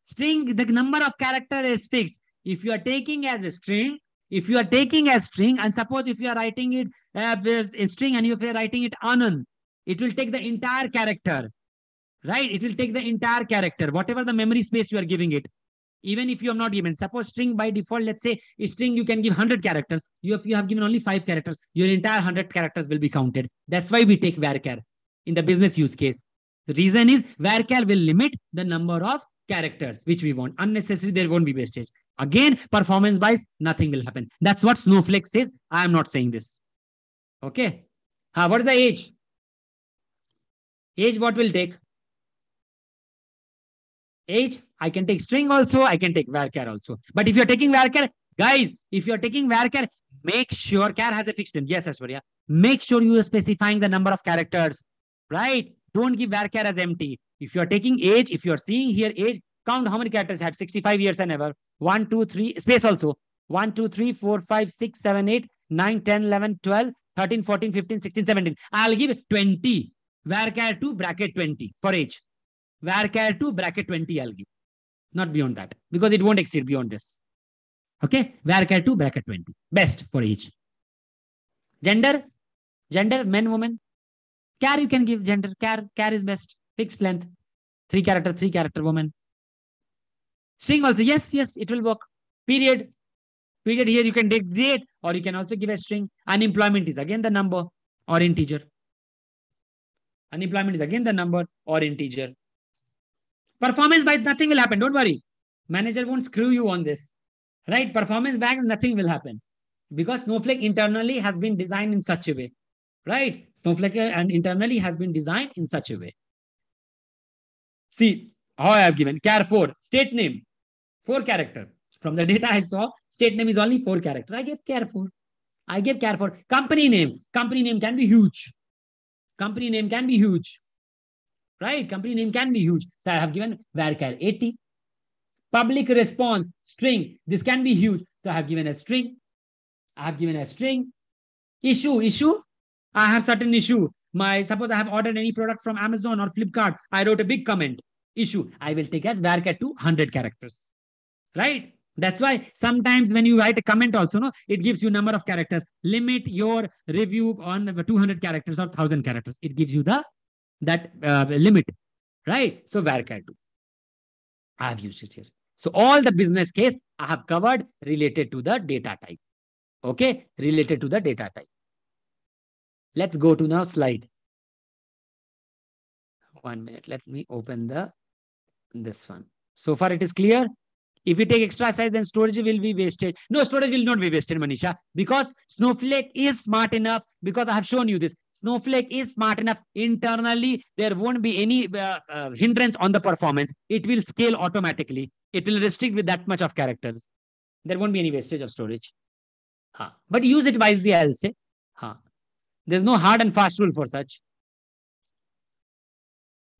String, the number of character is fixed. if you are taking as a string, if you are taking as string, and suppose if you are writing it uh, a string and if you are writing it anan, it will take the entire character, right? It will take the entire character, whatever the memory space you are giving it. Even if you have not given, suppose string by default, let's say string you can give 100 characters. You have, you have given only five characters, your entire 100 characters will be counted. That's why we take varchar in the business use case. The reason is varchar will limit the number of characters which we want. Unnecessary, there won't be wastage. Again, performance wise, nothing will happen. That's what Snowflake says. I am not saying this. Okay. Uh, what is the age? Age, what will take? Age, I can take string also. I can take varchar also. But if you're taking varchar, guys, if you're taking varchar, make sure char has a fixed name. Yes, Aishwarya. Make sure you are specifying the number of characters, right? Don't give varchar as empty. If you're taking age, if you're seeing here age, count how many characters had 65 years and ever. 1, 2, 3, space also. 1, 2, 3, 4, 5, 6, 7, 8, 9, 10, 11, 12, 13, 14, 15, 16, 17. I'll give 20. Varchar 2 bracket 20 for age. Varchar 2 bracket 20 I'll give. Not beyond that because it won't exceed beyond this. Okay. Varchar 2 bracket 20. Best for each. Gender. Gender, men, women. Char you can give gender. Char, char is best. Fixed length. Three character, three character woman. String also. Yes, yes, it will work. Period. Period here you can take date or you can also give a string. Unemployment is again the number or integer. Unemployment is again the number or integer. Performance by nothing will happen. Don't worry. Manager won't screw you on this. Right? Performance back, nothing will happen. Because Snowflake internally has been designed in such a way. Right? Snowflake uh, and internally has been designed in such a way. See how I have given. care 4. State name. Four character. From the data I saw, state name is only four character. I gave care 4. I gave care 4. Company name. Company name can be huge. Company name can be huge. Right? Company name can be huge. So I have given varchar 80. Public response string. This can be huge. So I have given a string. I have given a string. Issue. Issue. I have certain issue. My suppose I have ordered any product from Amazon or Flipkart. I wrote a big comment. Issue. I will take as varchar 200 characters. Right? That's why sometimes when you write a comment also, no, it gives you number of characters. Limit your review on 200 characters or 1000 characters. It gives you the that uh, limit, right? So varchar 2. I have used it here. So all the business case I have covered related to the data type. Okay, related to the data type. Let's go to now slide. One minute. Let me open the this one. So far it is clear. If we take extra size, then storage will be wasted. No, storage will not be wasted, Manisha, because Snowflake is smart enough, because I have shown you this. Snowflake is smart enough internally. There won't be any uh, uh, hindrance on the performance. It will scale automatically. It will restrict with that much of characters. There won't be any wastage of storage. Huh. But use it wisely, I'll say. Huh. There's no hard and fast rule for such.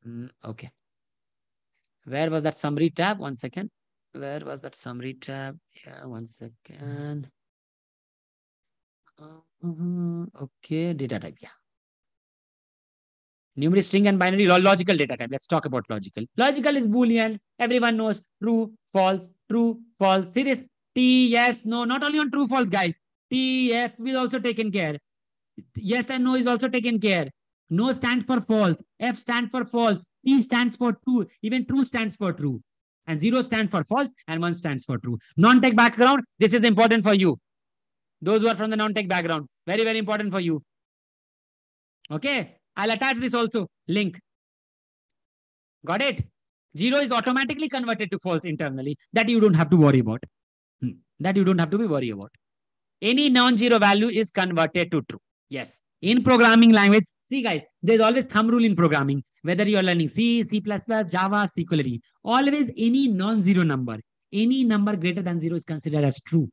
Mm, okay. Where was that summary tab? One second where was that summary tab? Yeah, one second. Uh, okay, data type. Yeah. Numeric string and binary logical data type. Let's talk about logical. Logical is Boolean. Everyone knows true, false, true, false. This? T, yes, no. Not only on true, false, guys. T, F is also taken care. Yes and no is also taken care. No stands for false. F stands for false. T stands for true. Even true stands for true and 0 stands for false and 1 stands for true. Non-tech background, this is important for you. Those who are from the non-tech background, very, very important for you. Okay, I'll attach this also, link. Got it? 0 is automatically converted to false internally. That you don't have to worry about. Hmm. That you don't have to be worried about. Any non-zero value is converted to true. Yes. In programming language, see guys, there's always thumb rule in programming whether you are learning C, C++, Java, SQL, always any non-zero number, any number greater than zero is considered as true.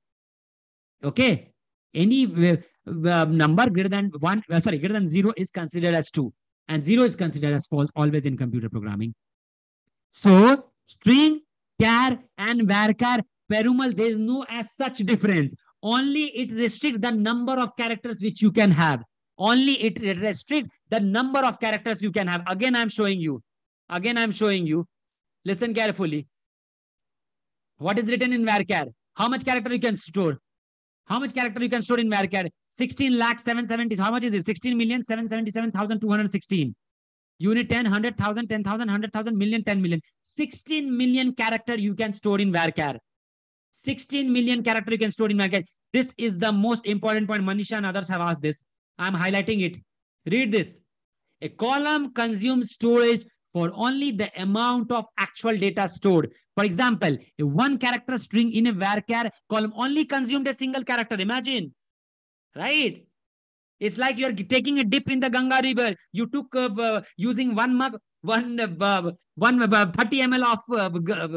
Okay. Any uh, number greater than one, uh, sorry, greater than zero is considered as true. And zero is considered as false always in computer programming. So string, char, and varchar, Perumal, there is no as such difference. Only it restricts the number of characters which you can have. Only it restricts the number of characters you can have. Again, I'm showing you. Again, I'm showing you. Listen carefully. What is written in varchar? How much character you can store? How much character you can store in varchar? 16 lakh 770. How much is this? 16 million 777,216. Unit 10, 100,000, 10,000, 100,000, million, 10 million. 16 million character you can store in varchar. 16 million character you can store in varchar. This is the most important point. Manisha and others have asked this. I'm highlighting it. Read this. A column consumes storage for only the amount of actual data stored. For example, a one character string in a varchar column only consumed a single character. Imagine, right? It's like you're taking a dip in the Ganga river. You took uh, uh, using one mug, one, uh, one uh, 30 ml of uh,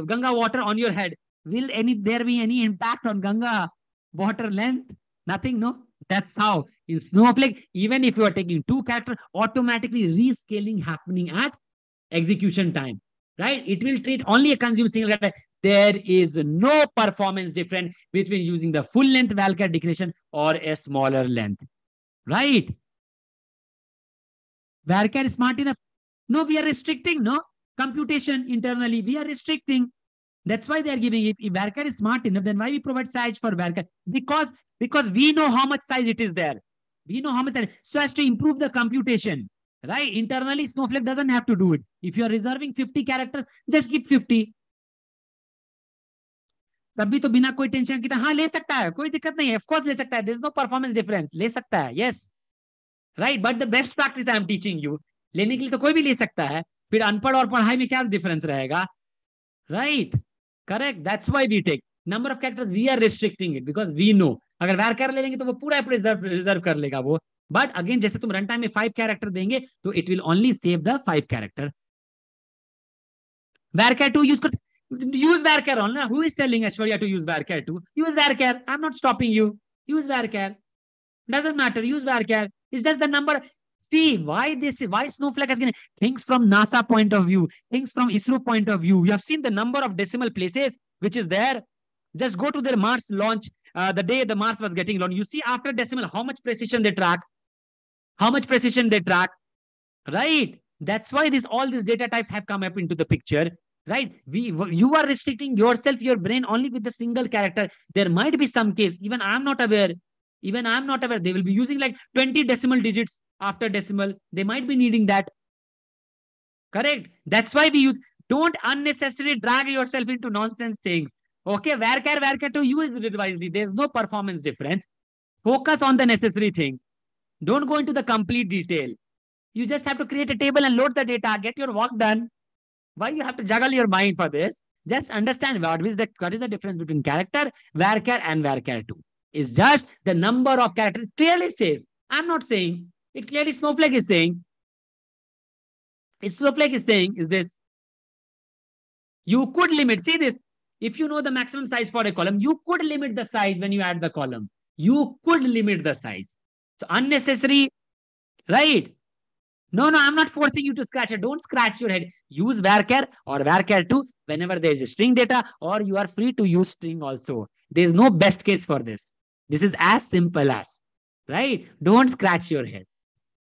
Ganga water on your head. Will any there be any impact on Ganga water length? Nothing, no? That's how in Snowflake, even if you are taking two characters, automatically rescaling happening at execution time, right? It will treat only a consume single character. There is no performance difference between using the full length varchar declaration or a smaller length, right? Varchar is smart enough. No, we are restricting, no? Computation internally, we are restricting. That's why they are giving it. If is smart enough, then why we provide size for varchar? Because, because we know how much size it is there. We know how much, so as to improve the computation. Right? Internally, Snowflake doesn't have to do it. If you are reserving 50 characters, just keep 50. तभी तो बिना कोई tension की हाँ ले सकता है, कोई दिक्कत नहीं है ऑफकोर्स ले सकता है दिस नो परफॉर्मेंस डिफरेंस ले सकता है yes right but the best practice I am teaching you लेने के लिए तो कोई भी ले सकता है, फिर अनपढ़ और पढ़ाई में क्या डिफरेंस रहेगा? Right correct that's why we take number of characters we are restricting it because we know अगर वैर कर लेंगे तो वो पूरा रिज़र्व रिज़र्व कर लेगा वो. बट अगेन जैसे तुम रन टाइम में फाइव कैरेक्टर देंगे तो it will only save the five character varchar 2 use use varchar on who is telling Aishwarya to use varchar 2 use varchar I'm not stopping you. Use varchar doesn't matter. Use varchar it's just the number. See why this why snowflake has given things from NASA point of view things from ISRO point of view. You have seen the number of decimal places which is there. Just go to their Mars launch uh, the day the Mars was getting launched. You see after decimal how much precision they track? How much precision they track, right? That's why this all these data types have come up into the picture, right? We you are restricting yourself, your brain only with the single character. There might be some case, even I'm not aware, even I'm not aware. They will be using like 20 decimal digits after decimal. They might be needing that. Correct. That's why we use. Don't unnecessarily drag yourself into nonsense things. Okay, varchar, varchar to use it wisely. There's no performance difference. Focus on the necessary thing. Don't go into the complete detail. You just have to create a table and load the data, get your work done. Why you have to juggle your mind for this? Just understand what is the what is the difference between character, varchar, and varchar 2. Is just the number of characters. Clearly says. I'm not saying. It clearly Snowflake is saying. Snowflake is saying is this. You could limit. See this. If you know the maximum size for a column, you could limit the size when you add the column. You could limit the size. So unnecessary, right? No, no, I'm not forcing you to scratch it. Don't scratch your head. Use varchar or varchar 2 whenever there is a string data or you are free to use string also. There is no best case for this. This is as simple as, right? Don't scratch your head.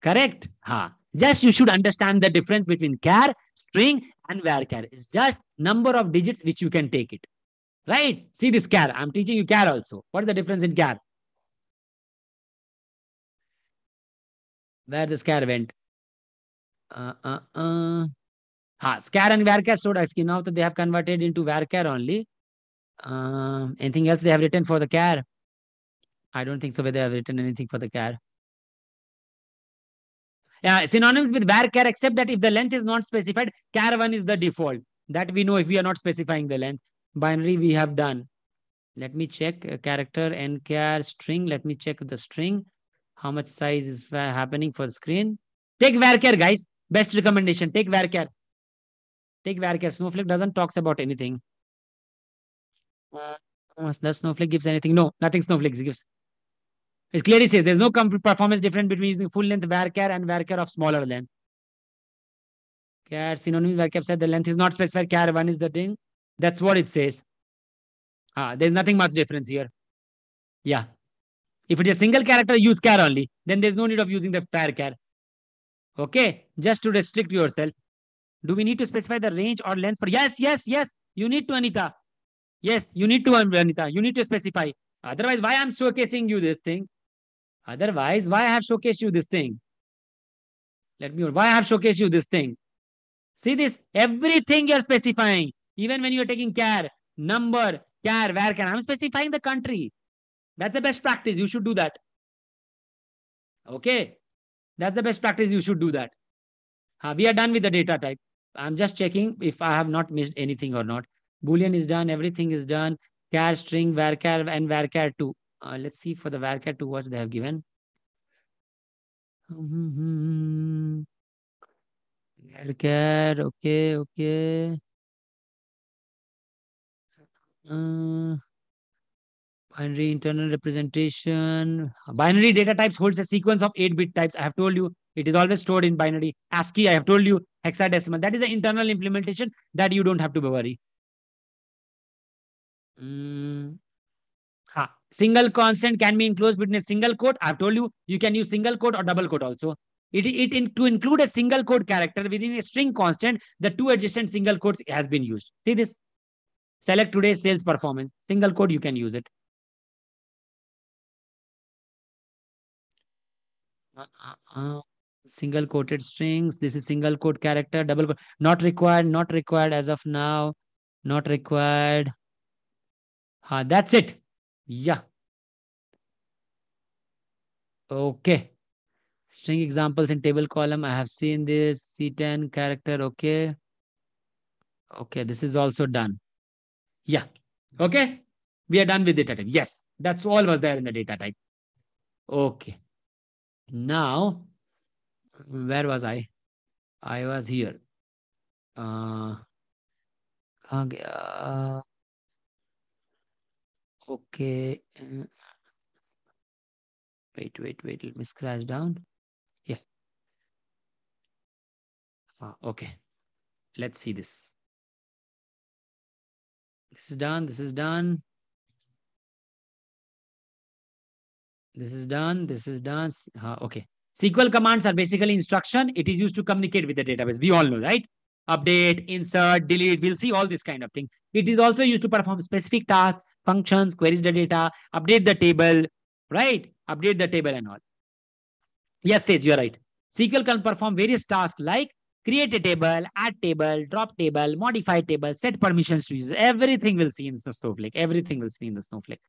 Correct? Ha. Just you should understand the difference between char, string and varchar. It's just number of digits which you can take it. Right? See this char. I'm teaching you char also. What is the difference in char? where the scar went. Uh, uh, uh. Ha, scar and varchar stored ASCII. Now they have converted into varchar only. Uh, anything else they have written for the char? I don't think so whether they have written anything for the char. Yeah, synonyms with varchar except that if the length is not specified, char 1 is the default. That we know if we are not specifying the length. Binary we have done. Let me check uh, character and char string. Let me check the string how much size is happening for the screen. Take varchar, guys. Best recommendation. Take varchar. Take varchar. Snowflake doesn't talks about anything. Uh, does Snowflake gives anything? No, nothing Snowflake gives. It clearly says there's no performance difference between using full length varchar and varchar of smaller length. Char synonym varchar said the length is not specified. Char one is the thing. That's what it says. Ah, there's nothing much difference here. Yeah. If it is a single character, use char only. Then there's no need of using the varchar. Okay, just to restrict yourself. Do we need to specify the range or length for? Yes, yes, yes. You need to, Anita. Yes, you need to, Anita. You need to specify. Otherwise, why I'm showcasing you this thing? Otherwise, why I have showcased you this thing? Let me, why I have showcased you this thing? See this, everything you're specifying, even when you're taking char, number, char, where can, I'm specifying the country. That's the best practice. You should do that. Okay. That's the best practice. You should do that. Uh, we are done with the data type. I'm just checking if I have not missed anything or not. Boolean is done. Everything is done. Char string, varchar, and varchar 2. Uh, let's see for the varchar 2 what they have given. *laughs* Varchar, okay, okay. Uh, binary internal representation. Binary data types holds a sequence of 8-bit types. I have told you it is always stored in binary. ASCII, I have told you hexadecimal. That is the internal implementation that you don't have to worry. Mm. Ha. Single constant can be enclosed between a single quote. I've told you, you can use single quote or double quote also. It, it in, to include a single quote character within a string constant, the two adjacent single quotes has been used. See this? Select today's sales performance. Single quote, you can use it. Uh, uh, single quoted strings. This is single quote character, double quote. Not required, not required as of now. Not required. Uh, that's it. Yeah. Okay. String examples in table column. I have seen this C10 character. Okay. Okay. This is also done. Yeah. Okay. We are done with data type. Yes. That's all was there in the data type. Okay. Now, where was I? I was here. Uh, okay. Wait, wait, wait. Let me scratch down. Yeah. Ah, okay. Let's see this. This is done. This is done. This is done. This is done. Uh, okay. SQL commands are basically instruction. It is used to communicate with the database. We all know, right? Update, insert, delete. We'll see all this kind of thing. It is also used to perform specific tasks, functions, queries the data, update the table, right? Update the table and all. Yes, Tej, you're right. SQL can perform various tasks like create a table, add table, drop table, modify table, set permissions to users. Everything will see in the Snowflake. Everything will see in the Snowflake.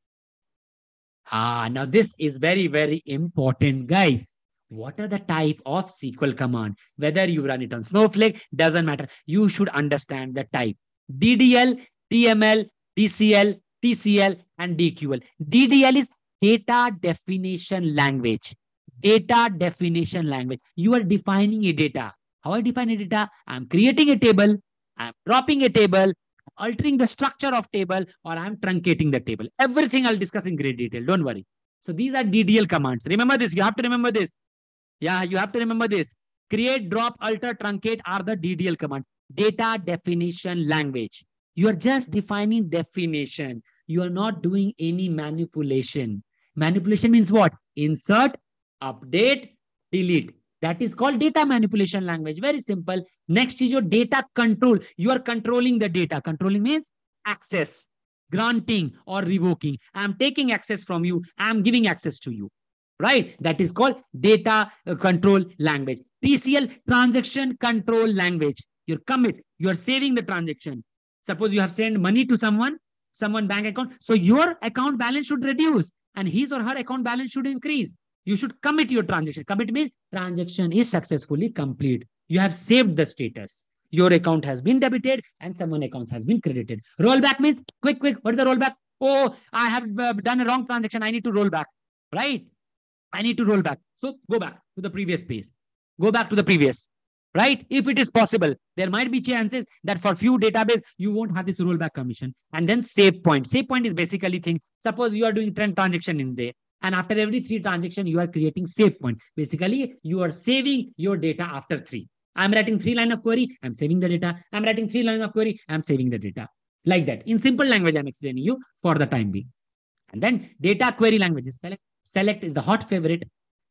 Ah, now this is very, very important, guys. What are the type of SQL command? Whether you run it on Snowflake, doesn't matter. You should understand the type. DDL, DML, DCL, TCL, and DQL. DDL is data definition language. Data definition language. You are defining a data. How I define a data? I'm creating a table. I'm dropping a table altering the structure of table or I'm truncating the table. Everything I'll discuss in great detail. Don't worry. So these are DDL commands. Remember this. You have to remember this. Yeah, you have to remember this. Create, drop, alter, truncate are the DDL command. Data definition language. You are just defining definition. You are not doing any manipulation. Manipulation means what? Insert, update, delete. That is called data manipulation language. Very simple. Next is your data control. You are controlling the data. Controlling means access, granting or revoking. I'm taking access from you. I'm giving access to you. Right? That is called data uh, control language. TCL, transaction control language. Your commit. You are saving the transaction. Suppose you have sent money to someone, someone bank account. So your account balance should reduce and his or her account balance should increase you should commit your transaction. Commit means transaction is successfully complete. You have saved the status. Your account has been debited and someone account has been credited. Rollback means quick, quick. What is the rollback? Oh, I have uh, done a wrong transaction. I need to roll back, right? I need to roll back. So go back to the previous page. Go back to the previous, right? If it is possible, there might be chances that for few database, you won't have this rollback commission. And then save point. Save point is basically thing. Suppose you are doing 10 transaction in there and after every three transaction, you are creating save point. Basically, you are saving your data after three. I'm writing three line of query. I'm saving the data. I'm writing three line of query. I'm saving the data. Like that. In simple language, I'm explaining you for the time being. And then data query languages. Select. Select is the hot favorite.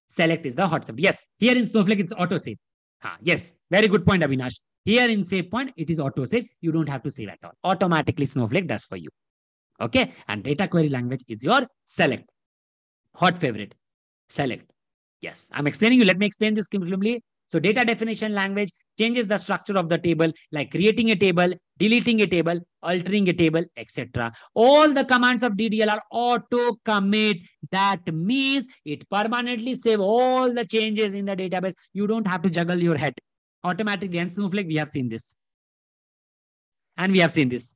Select is the hot favorite. Yes. Here in Snowflake, it's auto save. Ah, yes. Very good point, Avinash. Here in save point, it is auto save. You don't have to save at all. Automatically Snowflake does for you. Okay. And data query language is your select. Hot favorite. Select. Yes. I'm explaining you. Let me explain this simply. So data definition language changes the structure of the table, like creating a table, deleting a table, altering a table, etc. All the commands of DDL are auto commit. That means it permanently save all the changes in the database. You don't have to juggle your head. Automatically and Snowflake, we have seen this. And we have seen this.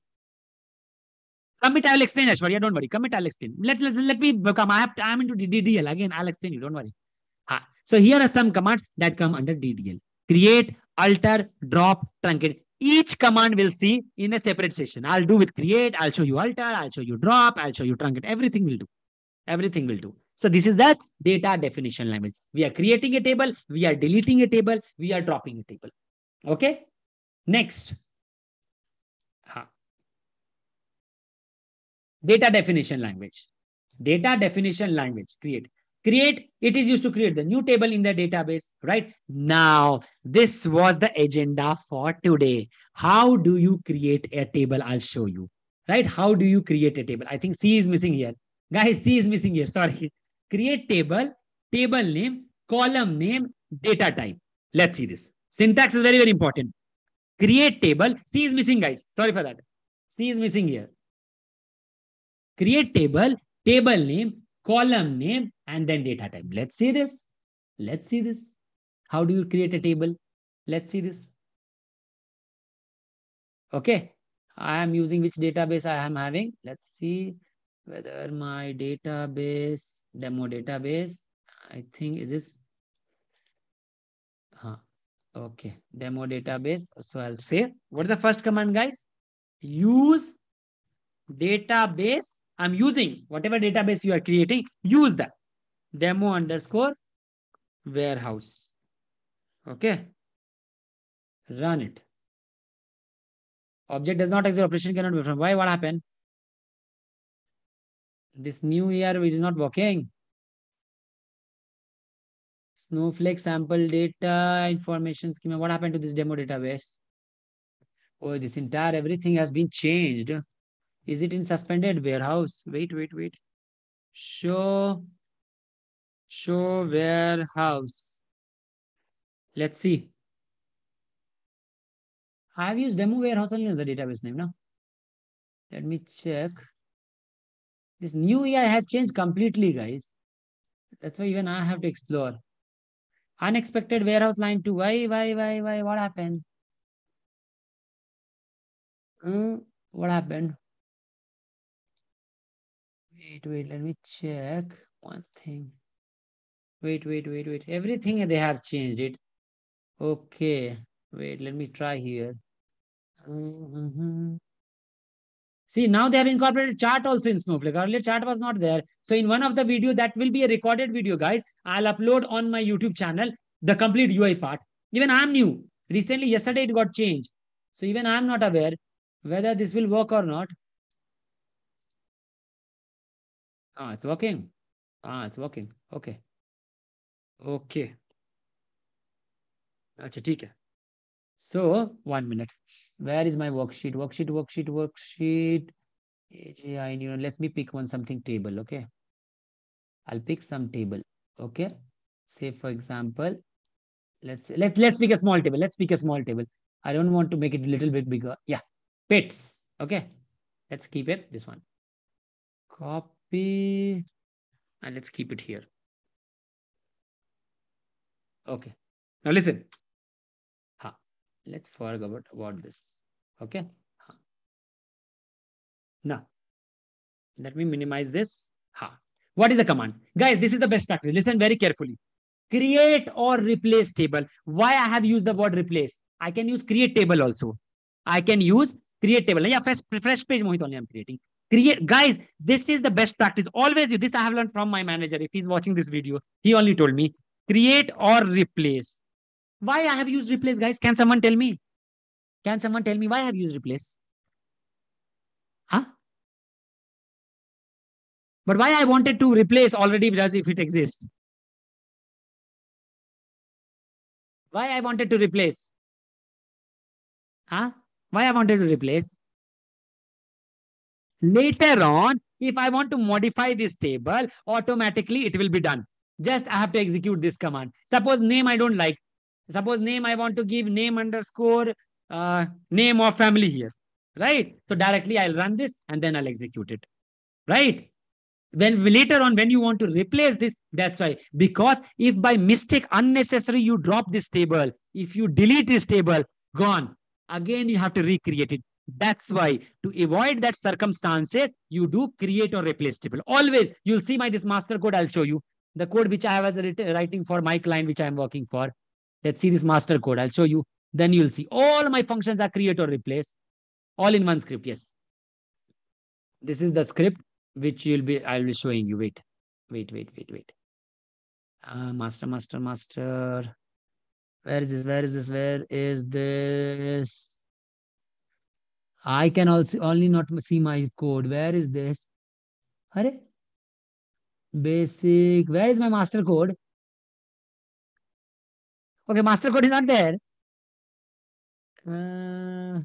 Commit, I'll explain, Aishwarya. Don't worry. Commit, I'll explain. Let, let, let me come. I have I'm into DDL. Again, I'll explain you. Don't worry. So here are some commands that come under DDL. Create, alter, drop, truncate. Each command will see in a separate session. I'll do with create, I'll show you alter, I'll show you drop, I'll show you truncate. Everything will do. Everything will do. So this is the data definition language. We are creating a table, we are deleting a table, we are dropping a table. Okay. Next. Data definition language. Data definition language. Create create, it is used to create the new table in the database, right? Now, this was the agenda for today. How do you create a table? I'll show you, right? How do you create a table? I think C is missing here. Guys, C is missing here. Sorry. *laughs* Create table, table name, column name, data type. Let's see this. Syntax is very, very important. Create table. C is missing, guys. Sorry for that. C is missing here. Create table, table name, column name, and then data type. Let's see this. Let's see this. How do you create a table? Let's see this. Okay. I am using which database I am having. Let's see whether my database, demo database, I think is this. Huh. Okay. Demo database. So I'll say, what's the first command, guys? Use database I'm using whatever database you are creating, use that demo underscore warehouse. Okay. Run it. Object does not exist, operation cannot be from. Why? What happened? This new year is not working. Snowflake sample data information schema. What happened to this demo database? Oh, this entire everything has been changed. Is it in suspended warehouse? Wait, wait, wait. Show, show warehouse. Let's see. I have used demo warehouse only in the database name now. Let me check. This new UI has changed completely, guys. That's why even I have to explore. Unexpected warehouse line two. Why, why, why, why? What happened? Uh, what happened? Wait, wait, let me check one thing. Wait, wait, wait, wait. Everything they have changed it. Okay. Wait, let me try here. Mm -hmm. See, now they have incorporated chart also in Snowflake. Earlier chart was not there. So in one of the video, that will be a recorded video, guys. I'll upload on my YouTube channel, the complete UI part. Even I'm new. Recently, yesterday it got changed. So even I'm not aware whether this will work or not. Ah, it's working. Ah, it's working. Okay. Okay. Achha, theek hai. So, one minute. Where is my worksheet? Worksheet, worksheet, worksheet. AGI, you know, let me pick one something table, okay? I'll pick some table, okay? Say, for example, let's let, let's pick a small table. Let's pick a small table. I don't want to make it a little bit bigger. Yeah, Bits. okay? Let's keep it, this one. Cop copy and ah, let's keep it here. Okay. Now listen. Ha. Let's forget about, about this. Okay. Now, let me minimize this. Ha. What is the command? Guys, this is the best practice. Listen very carefully. Create or replace table. Why I have used the word replace? I can use create table also. I can use create table. Yeah, fresh, fresh page only I'm creating create guys this is the best practice. Always do this i have learned from my manager. If he's watching this video he only told me create or replace. Why i have used replace guys? Can someone tell me? Can someone tell me why i have used replace? Huh? But why i wanted to replace already does if it exists? Why i wanted to replace? Huh? Why i wanted to replace Later on, if I want to modify this table, automatically it will be done. Just I have to execute this command. Suppose name I don't like. Suppose name I want to give name underscore uh, name of family here, right? So directly I'll run this and then I'll execute it, right? When later on, when you want to replace this, that's why. Because if by mistake, unnecessary, you drop this table, if you delete this table, gone. Again, you have to recreate it. That's why to avoid that circumstances, you do create or replace table. Always, you'll see my this master code. I'll show you the code which I was writing for my client, which I'm working for. Let's see this master code. I'll show you. Then you'll see all my functions are create or replace all in one script. Yes. This is the script which you'll be, I'll be showing you. Wait, wait, wait, wait, wait. Uh, master, master, master. Where is this? Where is this? Where is this? I can also only not see my code. Where is this? Are basic. Where is my master code? Okay, master code is not there. Uh,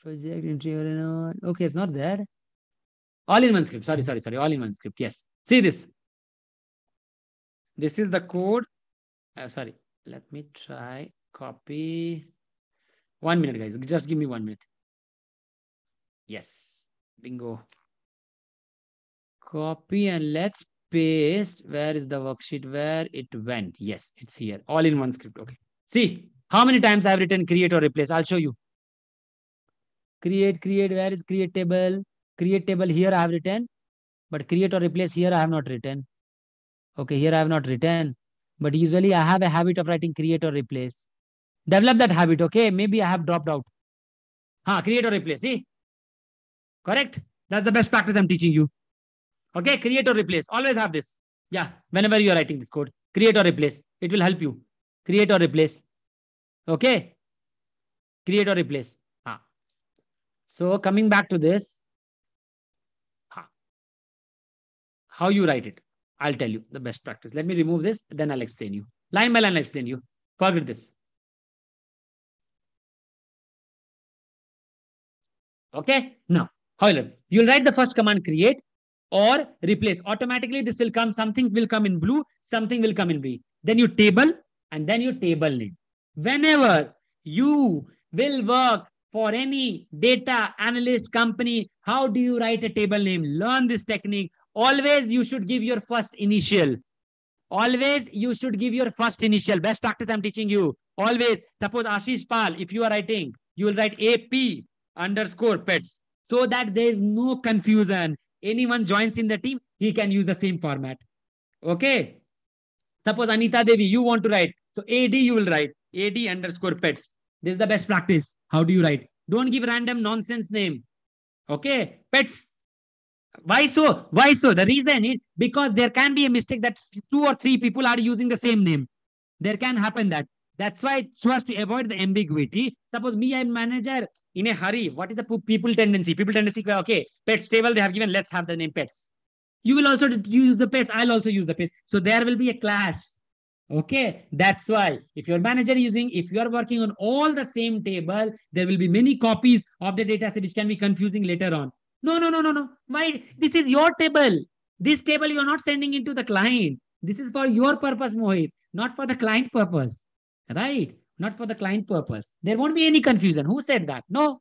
project entry. Okay, it's not there. All in one script. Sorry, sorry, sorry. All in one script. Yes. See this. This is the code. Uh, sorry. Let me try copy. One minute, guys. Just give me one minute. Yes. Bingo. Copy and let's paste. Where is the worksheet? Where it went? Yes, it's here. All in one script. Okay. See how many times I've written create or replace. I'll show you. Create, create. Where is create table? Create table here I have written. But create or replace here I have not written. Okay, here I have not written. But usually I have a habit of writing create or replace. Develop that habit, okay? Maybe I have dropped out. Huh, create or replace, see? Correct? That's the best practice I'm teaching you. Okay, create or replace. Always have this. Yeah, whenever you're writing this code, create or replace. It will help you. Create or replace. Okay? Create or replace. Huh. So coming back to this, huh. how you write it. I'll tell you the best practice. Let me remove this, then I'll explain you. Line by line, I'll explain you. Forget this. Okay. Now, however, you'll write the first command create or replace. Automatically, this will come. Something will come in blue, something will come in green. Then you table and then you table name. Whenever you will work for any data analyst company, how do you write a table name? Learn this technique. Always you should give your first initial. Always you should give your first initial. Best practice I'm teaching you. Always, suppose Ashish Pal, if you are writing, you will write AP underscore pets so that there is no confusion. Anyone joins in the team, he can use the same format. Okay. Suppose Anita Devi, you want to write. So AD you will write AD underscore pets. This is the best practice. How do you write? Don't give random nonsense name. Okay. Pets. Why so? Why so? The reason is because there can be a mistake that two or three people are using the same name. There can happen that. That's why first to avoid the ambiguity. Suppose me, I'm manager in a hurry. What is the people tendency? People tendency, okay, pets table they have given, let's have the name pets. You will also use the pets. I'll also use the pets. So there will be a clash. Okay, that's why if your manager using, if you are working on all the same table, there will be many copies of the data set which can be confusing later on. No, no, no, no, no. Why? This is your table. This table you are not sending into the client. This is for your purpose, Mohit, not for the client purpose right? Not for the client purpose. There won't be any confusion. Who said that? No,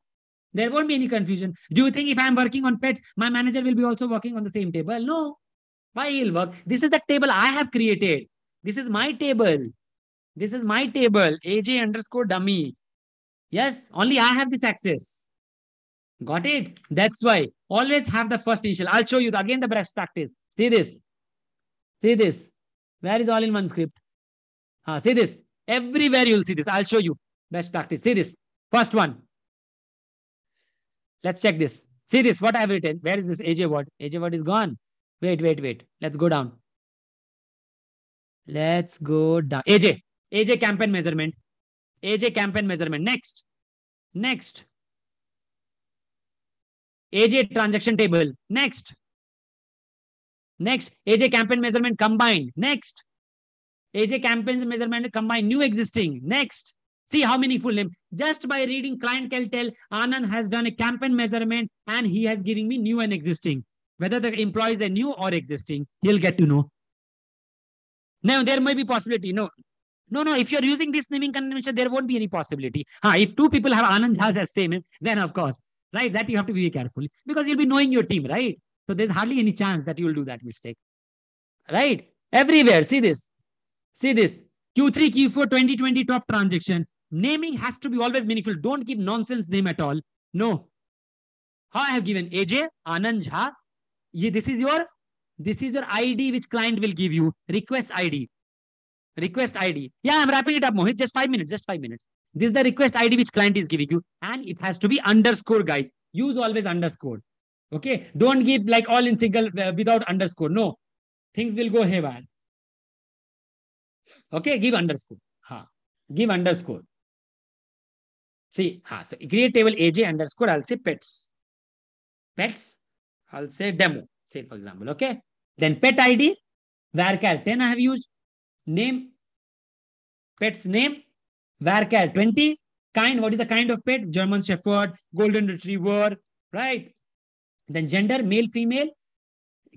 there won't be any confusion. Do you think if I'm working on pets, my manager will be also working on the same table? No. Why he'll work? This is the table I have created. This is my table. This is my table, AJ underscore dummy. Yes, only I have this access. Got it? That's why. Always have the first initial. I'll show you the, again the best practice. See this. See this. Where is all in one script? Ah, see this. Everywhere you'll see this. I'll show you. Best practice. See this. First one. Let's check this. See this. What I've written. Where is this AJ word? AJ word is gone. Wait, wait, wait. Let's go down. Let's go down. AJ. AJ campaign measurement. AJ campaign measurement. Next. Next. AJ transaction table. Next. Next. AJ campaign measurement combined. Next. AJ campaigns measurement combine new existing. Next. See how many full name. Just by reading client can tell Anand has done a campaign measurement and he has given me new and existing. Whether the employees are new or existing, he'll get to know. Now, there may be possibility. No, no, no. If you're using this naming convention, there won't be any possibility. Ha, if two people have Anand has as same, then of course, right? That you have to be careful because you'll be knowing your team, right? So there's hardly any chance that you will do that mistake, right? Everywhere. See this. See this. Q3, Q4, 2020 top transaction. Naming has to be always meaningful. Don't give nonsense name at all. No. How I have given AJ, Anand Jha. This is your this is your ID which client will give you. Request ID. Request ID. Yeah, I'm wrapping it up, Mohit. Just five minutes. Just five minutes. This is the request ID which client is giving you. And it has to be underscore, guys. Use always underscore. Okay. Don't give like all in single uh, without underscore. No. Things will go haywire. Okay give underscore हा give underscore C हा so create table AJ underscore also pets pets also demo से for example okay then pet ID var char 10 I have used name pets name var char 20 kind what is the kind of pet German shepherd golden retriever right then gender male female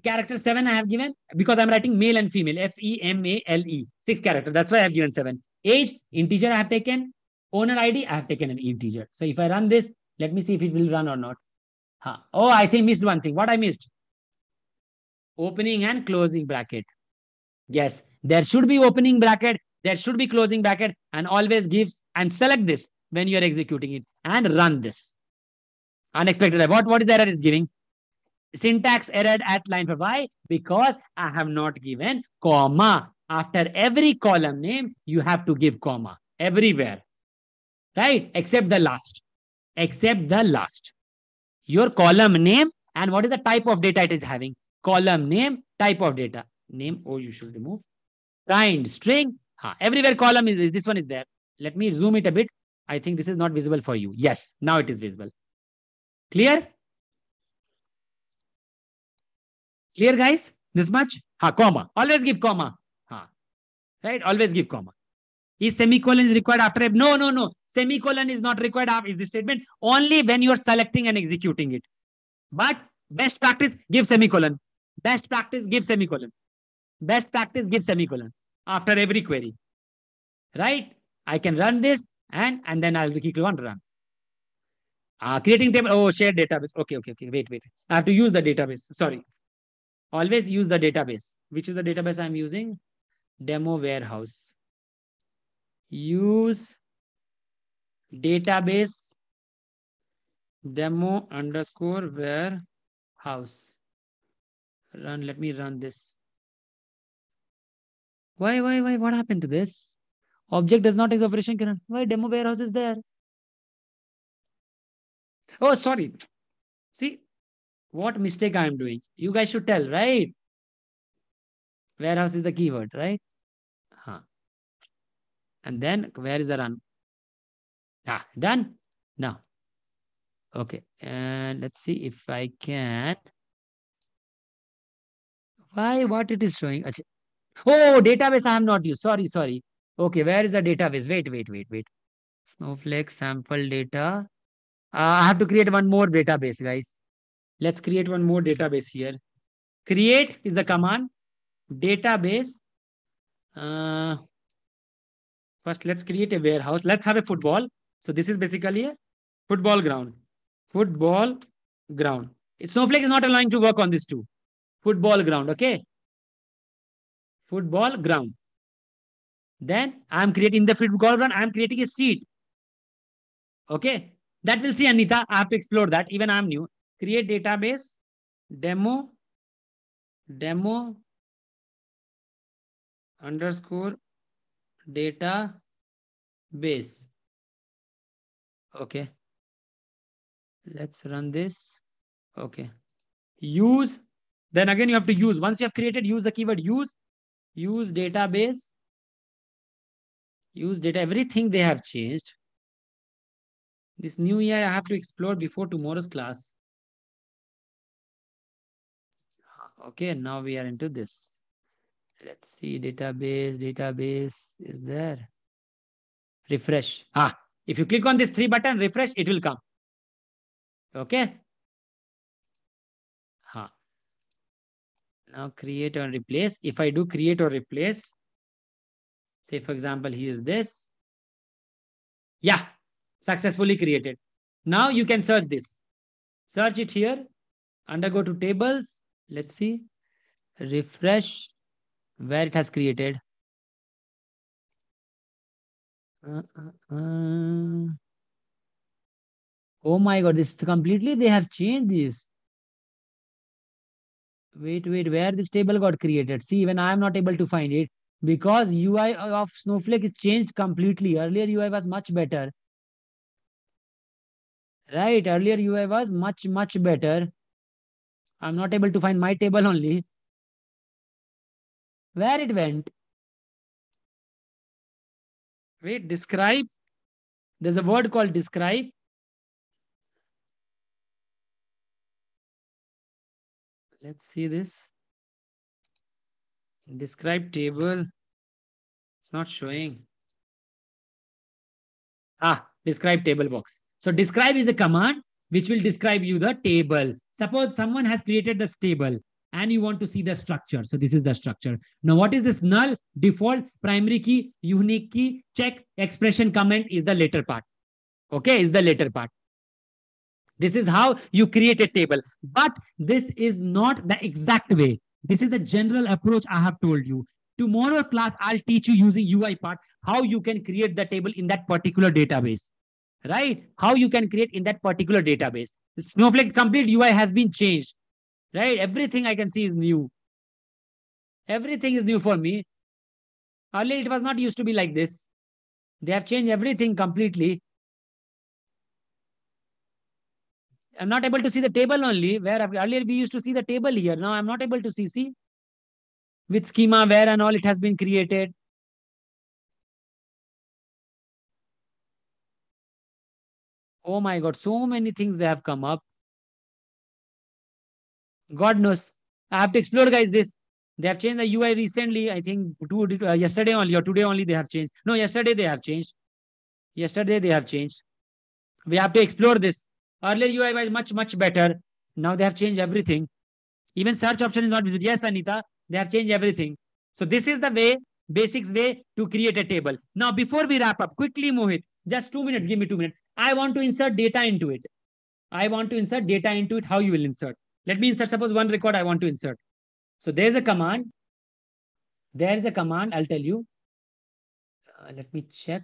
Character 7 I have given because I'm writing male and female. F-E-M-A-L-E. Six character. That's why I have given 7. Age. Integer I have taken. Owner ID. I have taken an integer. So if I run this, let me see if it will run or not. Huh. Oh, I think missed one thing. What I missed? Opening and closing bracket. Yes, there should be opening bracket. There should be closing bracket and always gives and select this when you're executing it and run this. Unexpected. What, what is the error it's giving? Syntax error at line 4. Why? Because I have not given comma. After every column name, you have to give comma everywhere. Right? Except the last. Except the last. Your column name and what is the type of data it is having. Column name, type of data. Name, oh, you should remove. Kind, string. Ha, everywhere column is, this one is there. Let me zoom it a bit. I think this is not visible for you. Yes, now it is visible. Clear? Clear, guys? This much? Ha, comma. Always give comma. Ha. Right? Always give comma. Is semicolon is required after? No, no, no. Semicolon is not required after this statement. Only when you are selecting and executing it. But best practice, give semicolon. Best practice, give semicolon. Best practice, give semicolon after every query. Right? I can run this and, and then I'll click on run. Uh, creating table. Oh, shared database. Okay, okay, okay. Wait, wait. I have to use the database. Sorry. Always use the database. Which is the database I'm using? Demo warehouse. Use database demo underscore warehouse. Run. Let me run this. Why, why, why? What happened to this? Object does not exist operation. Kiran. Why demo warehouse is there? Oh, sorry. See, what mistake I am doing. You guys should tell, right? Warehouse is the keyword, right? Huh. And then where is the run? Ah, done? Now. Okay. And let's see if I can. Why? What it is showing? Oh, database I have not used. Sorry, sorry. Okay, where is the database? Wait, wait, wait, wait. Snowflake sample data. Uh, I have to create one more database, guys. Let's create one more database here. Create is the command. Database. Uh, first, let's create a warehouse. Let's have a football. So this is basically a football ground. Football ground. Snowflake is not allowing to work on this too. Football ground, okay? Football ground. Then I'm creating the football ground. I'm creating a seat. Okay. That will see Anita. I have to explore that. Even I'm new. Create database. Demo. Demo. Underscore. Data. Base. Okay. Let's run this. Okay. Use. Then again, you have to use. Once you have created, use the keyword use. Use database. Use data. Everything they have changed. This new year I have to explore before tomorrow's class. Okay, now we are into this. Let's see, database, database is there. refresh. Ah, if you click on this three button, refresh, it will come. Okay. Huh. Now create or replace. If I do create or replace, say for example, here's this. Yeah, successfully created. Now you can search this. Search it here. Undergo to tables. Let's see. Refresh where it has created. Uh, uh, uh. Oh my God, this completely, they have changed this. Wait, wait, where this table got created? See, even I am not able to find it because UI of Snowflake is changed completely. Earlier UI was much better. Right, earlier UI was much, much better. I'm not able to find my table only. Where it went? Wait, describe. There's a word called describe. Let's see this. Describe table. It's not showing. Ah, describe table box. So describe is a command which will describe you the table. Suppose someone has created this table and you want to see the structure. So this is the structure. Now, what is this null, default, primary key, unique key, check, expression, comment is the later part. Okay, is the later part. This is how you create a table. But this is not the exact way. This is the general approach I have told you. Tomorrow class, I'll teach you using UI part how you can create the table in that particular database. Right? How you can create in that particular database. Snowflake complete UI has been changed. Right? Everything I can see is new. Everything is new for me. Earlier, it was not used to be like this. They have changed everything completely. I'm not able to see the table only, where earlier we used to see the table here. Now I'm not able to see, see, with schema, where and all it has been created. Oh my God, so many things they have come up. God knows. I have to explore, guys, this. They have changed the UI recently. I think two, uh, yesterday only or today only they have changed. No, yesterday they have changed. Yesterday they have changed. We have to explore this. Earlier UI was much, much better. Now they have changed everything. Even search option is not visible. Yes, Anita, they have changed everything. So this is the way, basics way to create a table. Now, before we wrap up, quickly, Mohit, just two minutes, give me two minutes. I want to insert data into it. I want to insert data into it. How you will insert? Let me insert, suppose one record I want to insert. So there's a command. There's a command, I'll tell you. Uh, let me check.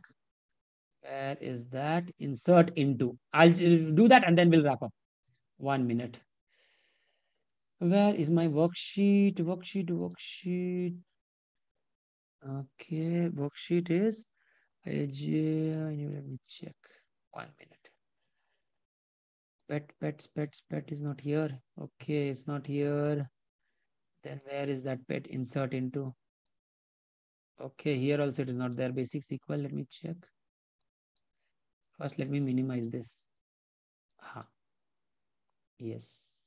Where is that? Insert into. I'll do that and then we'll wrap up. One minute. Where is my worksheet? Worksheet, worksheet. Okay, worksheet is. Let me check. One minute. Pet, pets, pets, pet is not here. Okay, it's not here. Then where is that pet insert into? Okay, here also it is not there. Basic equal, let me check. First, let me minimize this. Ah, yes.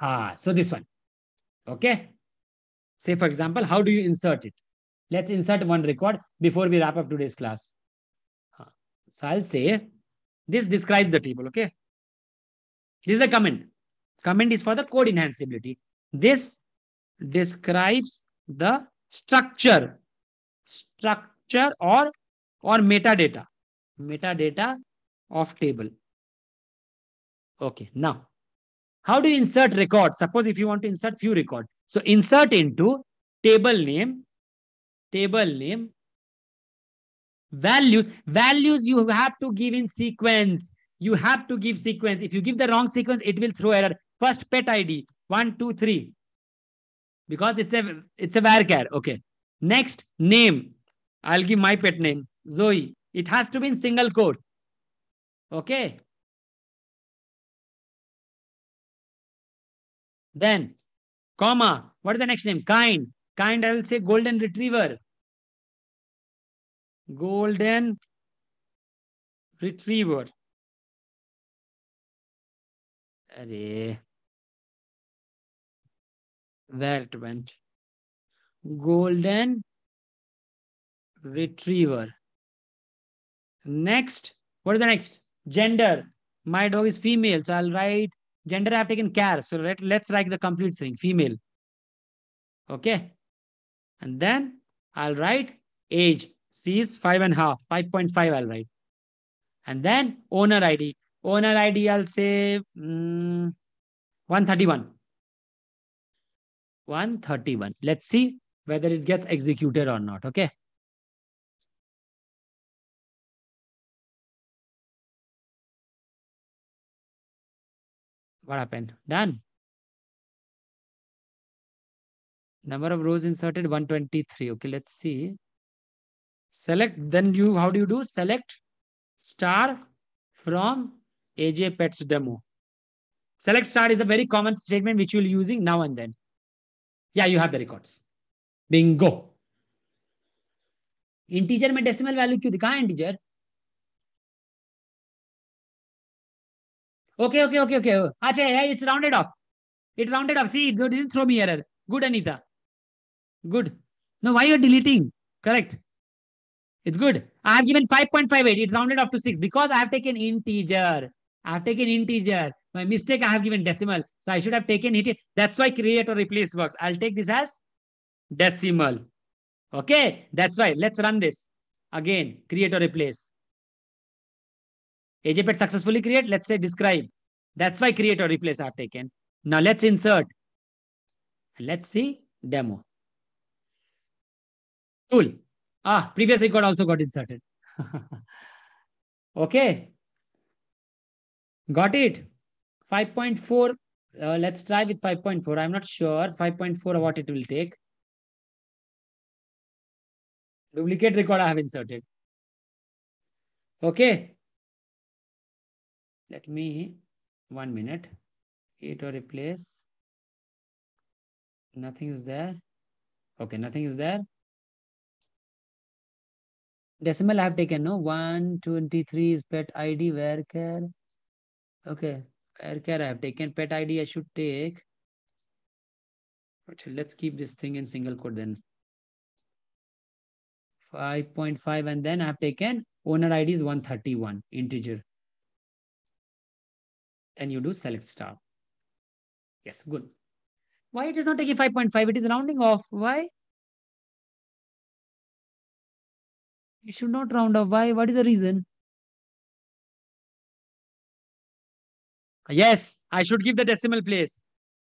Ah, so this one. Okay. Say, for example, how do you insert it? Let's insert one record before we wrap up today's class. So I'll say, this describes the table, okay? This is the comment. Comment is for the code enhanceability. This describes the structure, structure or, or metadata, metadata of table. Okay, now, how do you insert record? Suppose if you want to insert few record. So insert into table name, table name, values. Values you have to give in sequence you have to give sequence. If you give the wrong sequence, it will throw error. First pet ID, one, two, three. Because it's a it's a varchar. Okay. Next, name. I'll give my pet name, Zoe. It has to be in single quote. Okay. Then, comma. What is the next name? Kind. Kind, I will say golden retriever. Golden retriever. अरे where it went golden retriever Next, what is the next? Gender. My dog is female. So I'll write gender. I've taken char. So let, let's write the complete thing female. Okay. And then I'll write age. C is five and a half, 5.5 I'll write. And then owner ID. Owner ID, I'll say mm, 131. 131. Let's see whether it gets executed or not. Okay. What happened? Done. Number of rows inserted 123. Okay, let's see. Select, then you, how do you do? Select star from AJ Pets demo. Select star is a very common statement which you'll using now and then. Yeah, you have the records. Bingo. Integer में decimal value क्यों दिखा integer? Okay, okay, okay, okay. Acha, yeah, it's rounded off. It rounded off. See, it didn't throw me error. Good, Anita. Good. No, why you're deleting? Correct. It's good. I have given 5.58. It rounded off to 6 because I have taken integer. I have taken integer. My mistake, I have given decimal. So I should have taken it. That's why create or replace works. I'll take this as decimal. Okay. That's why. Let's run this. Again, create or replace. AJPET successfully create. Let's say describe. That's why create or replace I've taken. Now let's insert. Let's see demo. Tool. Ah, previous record also got inserted. okay. Got it. 5.4. Uh, let's try with 5.4. I'm not sure. 5.4 what it will take. Duplicate record I have inserted. Okay. Let me, one minute. It or replace. Nothing is there. Okay, nothing is there decimal I have taken, no? 123 is pet ID, varchar? Okay, varchar I have taken. Pet ID I should take. Let's keep this thing in single quote then. 5.5 and then I have taken owner ID is 131 integer. And you do select star. Yes, good. Why it is not taking 5.5? It is rounding off. Why? You should not round off. Why? What is the reason? Yes, I should give the decimal place.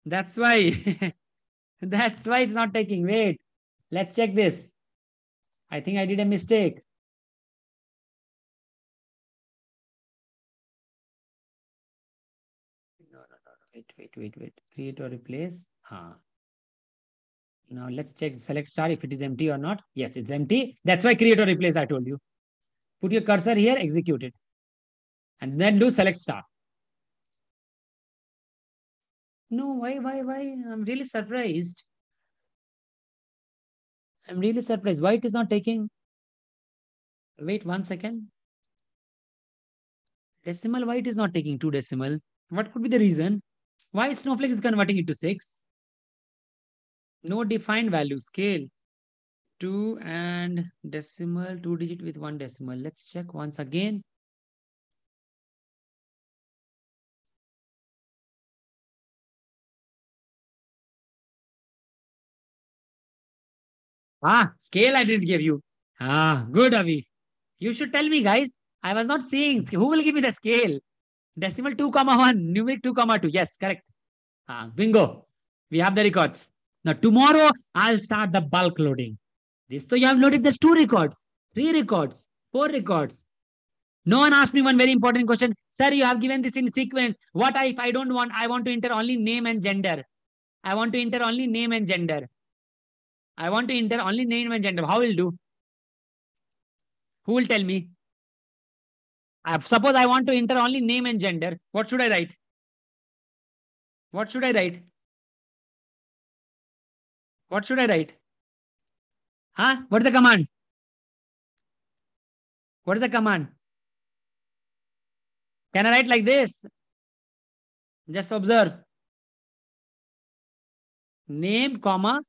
That's why. *laughs* That's why it's not taking. Wait, let's check this. I think I did a mistake. No, no, no, wait, wait, wait, wait. Create or replace. Huh. Now let's check, select star if it is empty or not. Yes, it's empty. That's why create or replace, I told you. Put your cursor here, execute it. And then do select star. No, why, why, why? I'm really surprised. I'm really surprised. Why it is not taking? Wait one second. Decimal, why it is not taking two decimal? What could be the reason? Why Snowflake is converting it to six? No defined value scale. 2 and decimal 2 digit with 1 decimal. Let's check once again. Ah scale i didn't give you. Ah good avi. You should tell me guys. I was not seeing. Who will give me the scale? Decimal 2 comma 1 numeric 2 comma 2 yes correct. Ah bingo. We have the records now tomorrow I'll start the bulk loading. This so you have loaded this two records, three records, four records. No one asked me one very important question. Sir, you have given this in sequence. What if I don't want, I want to enter only name and gender. I want to enter only name and gender. I want to enter only name and gender. How will do? Who will tell me? I, suppose I want to enter only name and gender. What should I write? What should I write? What should I write? Huh? What is the command? What is the command? Can I write like this? Just observe. Name, comma,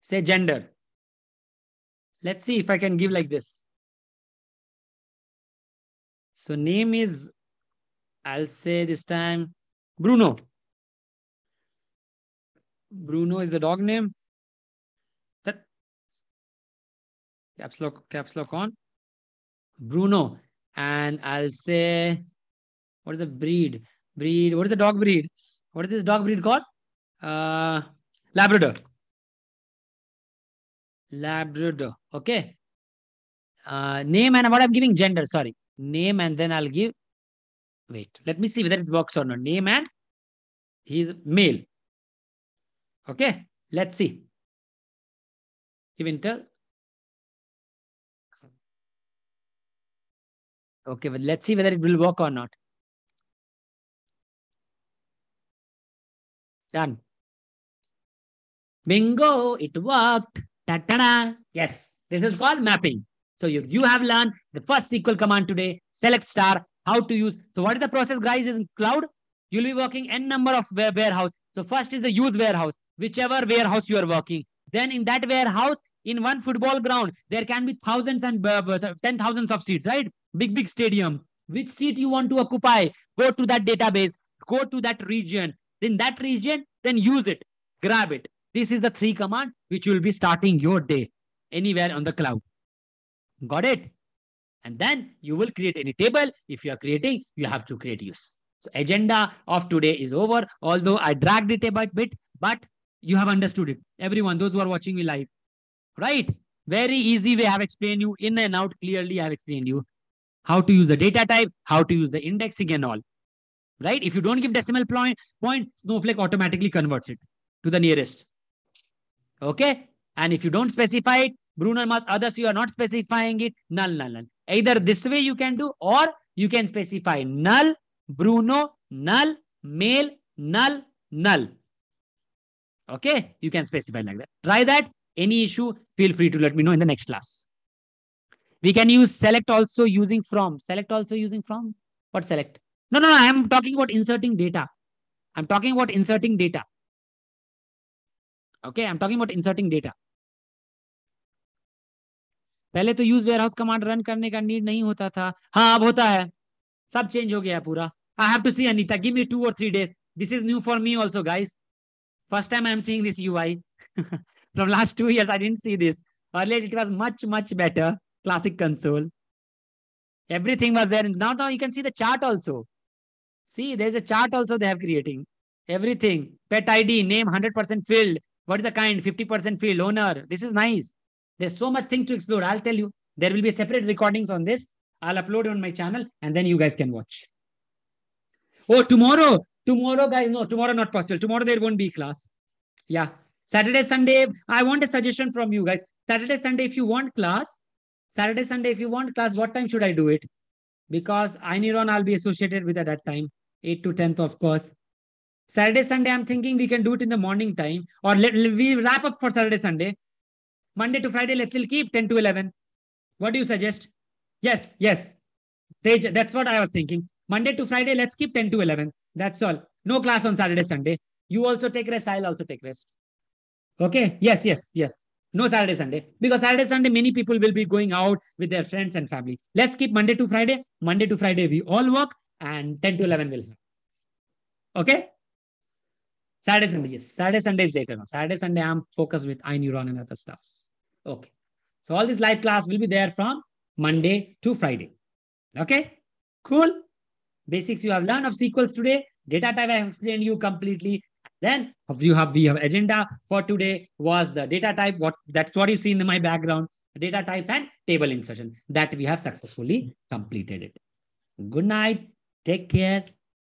say gender. Let's see if I can give like this. So name is, I'll say this time, Bruno. Bruno is a dog name. That caps lock, caps lock on. Bruno. And I'll say, what is the breed? Breed. What is the dog breed? What is this dog breed called? Uh, Labrador. Labrador. Okay. Uh, name and what I'm giving gender. Sorry. Name and then I'll give. Wait. Let me see whether it works or not. Name and he's male. Okay. Let's see. Give enter. Okay, but let's see whether it will work or not. Done. Bingo, it worked. Ta-ta-da. Yes, this is called mapping. So you, you have learned the first SQL command today, select star, how to use. So what is the process, guys, in cloud? You'll be working n number of warehouse. So first is the use warehouse, whichever warehouse you are working. Then in that warehouse, in one football ground, there can be thousands and uh, ten thousands of seats, right? Big, big stadium. Which seat you want to occupy? Go to that database, go to that region. In that region, then use it, grab it. This is the three command which will be starting your day anywhere on the cloud. Got it? And then you will create any table. If you are creating, you have to create use. So agenda of today is over. Although I dragged it a bit, but you have understood it. Everyone, those who are watching me live, right? Very easy way I have explained you in and out clearly. I have explained you how to use the data type, how to use the indexing and all. Right? If you don't give decimal point, point Snowflake automatically converts it to the nearest. Okay? And if you don't specify it, Bruno Mars, others you are not specifying it, null, null, null. Either this way you can do or you can specify null, Bruno, null, male, null, null. Okay? You can specify like that. Try that. Any issue, feel free to let me know in the next class. We can use select also using from. Select also using from. What select? No, no, no. I am talking about inserting data. I'm talking about inserting data. Okay, I'm talking about inserting data. पहले तो use ware house command run करने का need नहीं होता था हाँ अब होता है सब चेंज हो गया पूरा I have to see Anita give me two और three days this is new for me also guys first time I am seeing this UI from last two years i didn't see this earlier it was much much better classic console everything was there now now you can see the chart also see there's a chart also they have creating everything pet id name 100% filled what is the kind 50% field owner this is nice there's so much thing to explore. I'll tell you. There will be separate recordings on this. I'll upload on my channel and then you guys can watch. Oh, tomorrow. Tomorrow, guys. No, tomorrow not possible. Tomorrow there won't be class. Yeah. Saturday, Sunday. I want a suggestion from you guys. Saturday, Sunday, if you want class, Saturday, Sunday, if you want class, what time should I do it? Because I iNeuron I'll be associated with at that time. 8 to 10th, of course. Saturday, Sunday, I'm thinking we can do it in the morning time. Or let, we wrap up for Saturday, Sunday. Monday to Friday, let's still keep 10 to 11. What do you suggest? Yes, yes. Tej, that's what I was thinking. Monday to Friday, let's keep 10 to 11. That's all. No class on Saturday, Sunday. You also take rest. I'll also take rest. Okay. Yes, yes, yes. No Saturday, Sunday. Because Saturday, Sunday, many people will be going out with their friends and family. Let's keep Monday to Friday. Monday to Friday, we all work and 10 to 11 will have. Okay. Saturday, Sunday, yes. Saturday, Sunday is later. Saturday, Sunday, I'm focused with iNeuron and other stuffs. Okay. So all this live class will be there from Monday to Friday. Okay. Cool. Basics you have learned of SQLs today. Data type I have explained you completely. Then you have we have agenda for today was the data type. What that's what you see in my background. Data types and table insertion that we have successfully completed it. Good night. Take care.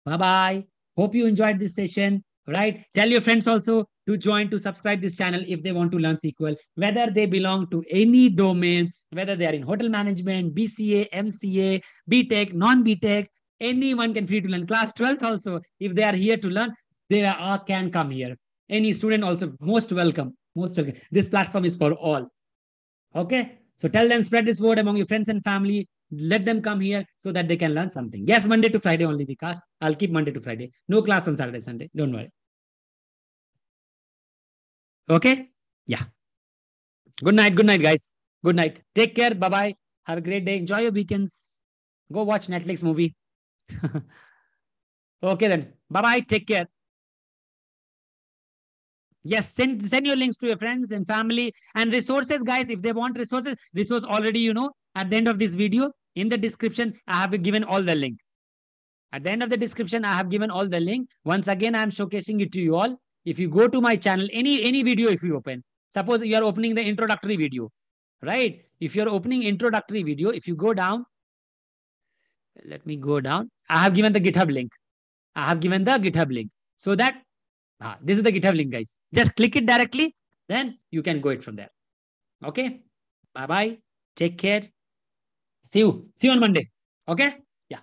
Bye bye. Hope you enjoyed this session right? Tell your friends also to join, to subscribe this channel if they want to learn SQL, whether they belong to any domain, whether they are in hotel management, BCA, MCA, BTech, non-BTech, anyone can free to learn. Class 12th also, if they are here to learn, they are, uh, can come here. Any student also, most welcome. Most welcome. This platform is for all. Okay? So tell them, spread this word among your friends and family let them come here so that they can learn something. Yes, Monday to Friday only because I'll keep Monday to Friday. No class on Saturday, Sunday. Don't worry. Okay? Yeah. Good night. Good night, guys. Good night. Take care. Bye-bye. Have a great day. Enjoy your weekends. Go watch Netflix movie. *laughs* okay then. Bye bye. Take care. Yes, send send your links to your friends and family and resources, guys. If they want resources, resource already you know at the end of this video in the description I have given all the link. At the end of the description I have given all the link. Once again I am showcasing it to you all. If you go to my channel, any any video if you open, suppose you are opening the introductory video, right? If you're opening introductory video, if you go down, let me go down. I have given the GitHub link. I have given the GitHub link so that ah, this is the GitHub link, guys. Just click it directly, then you can go it from there. Okay. Bye bye. Take care. See you. See you on Monday. Okay. Yeah.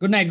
Good night.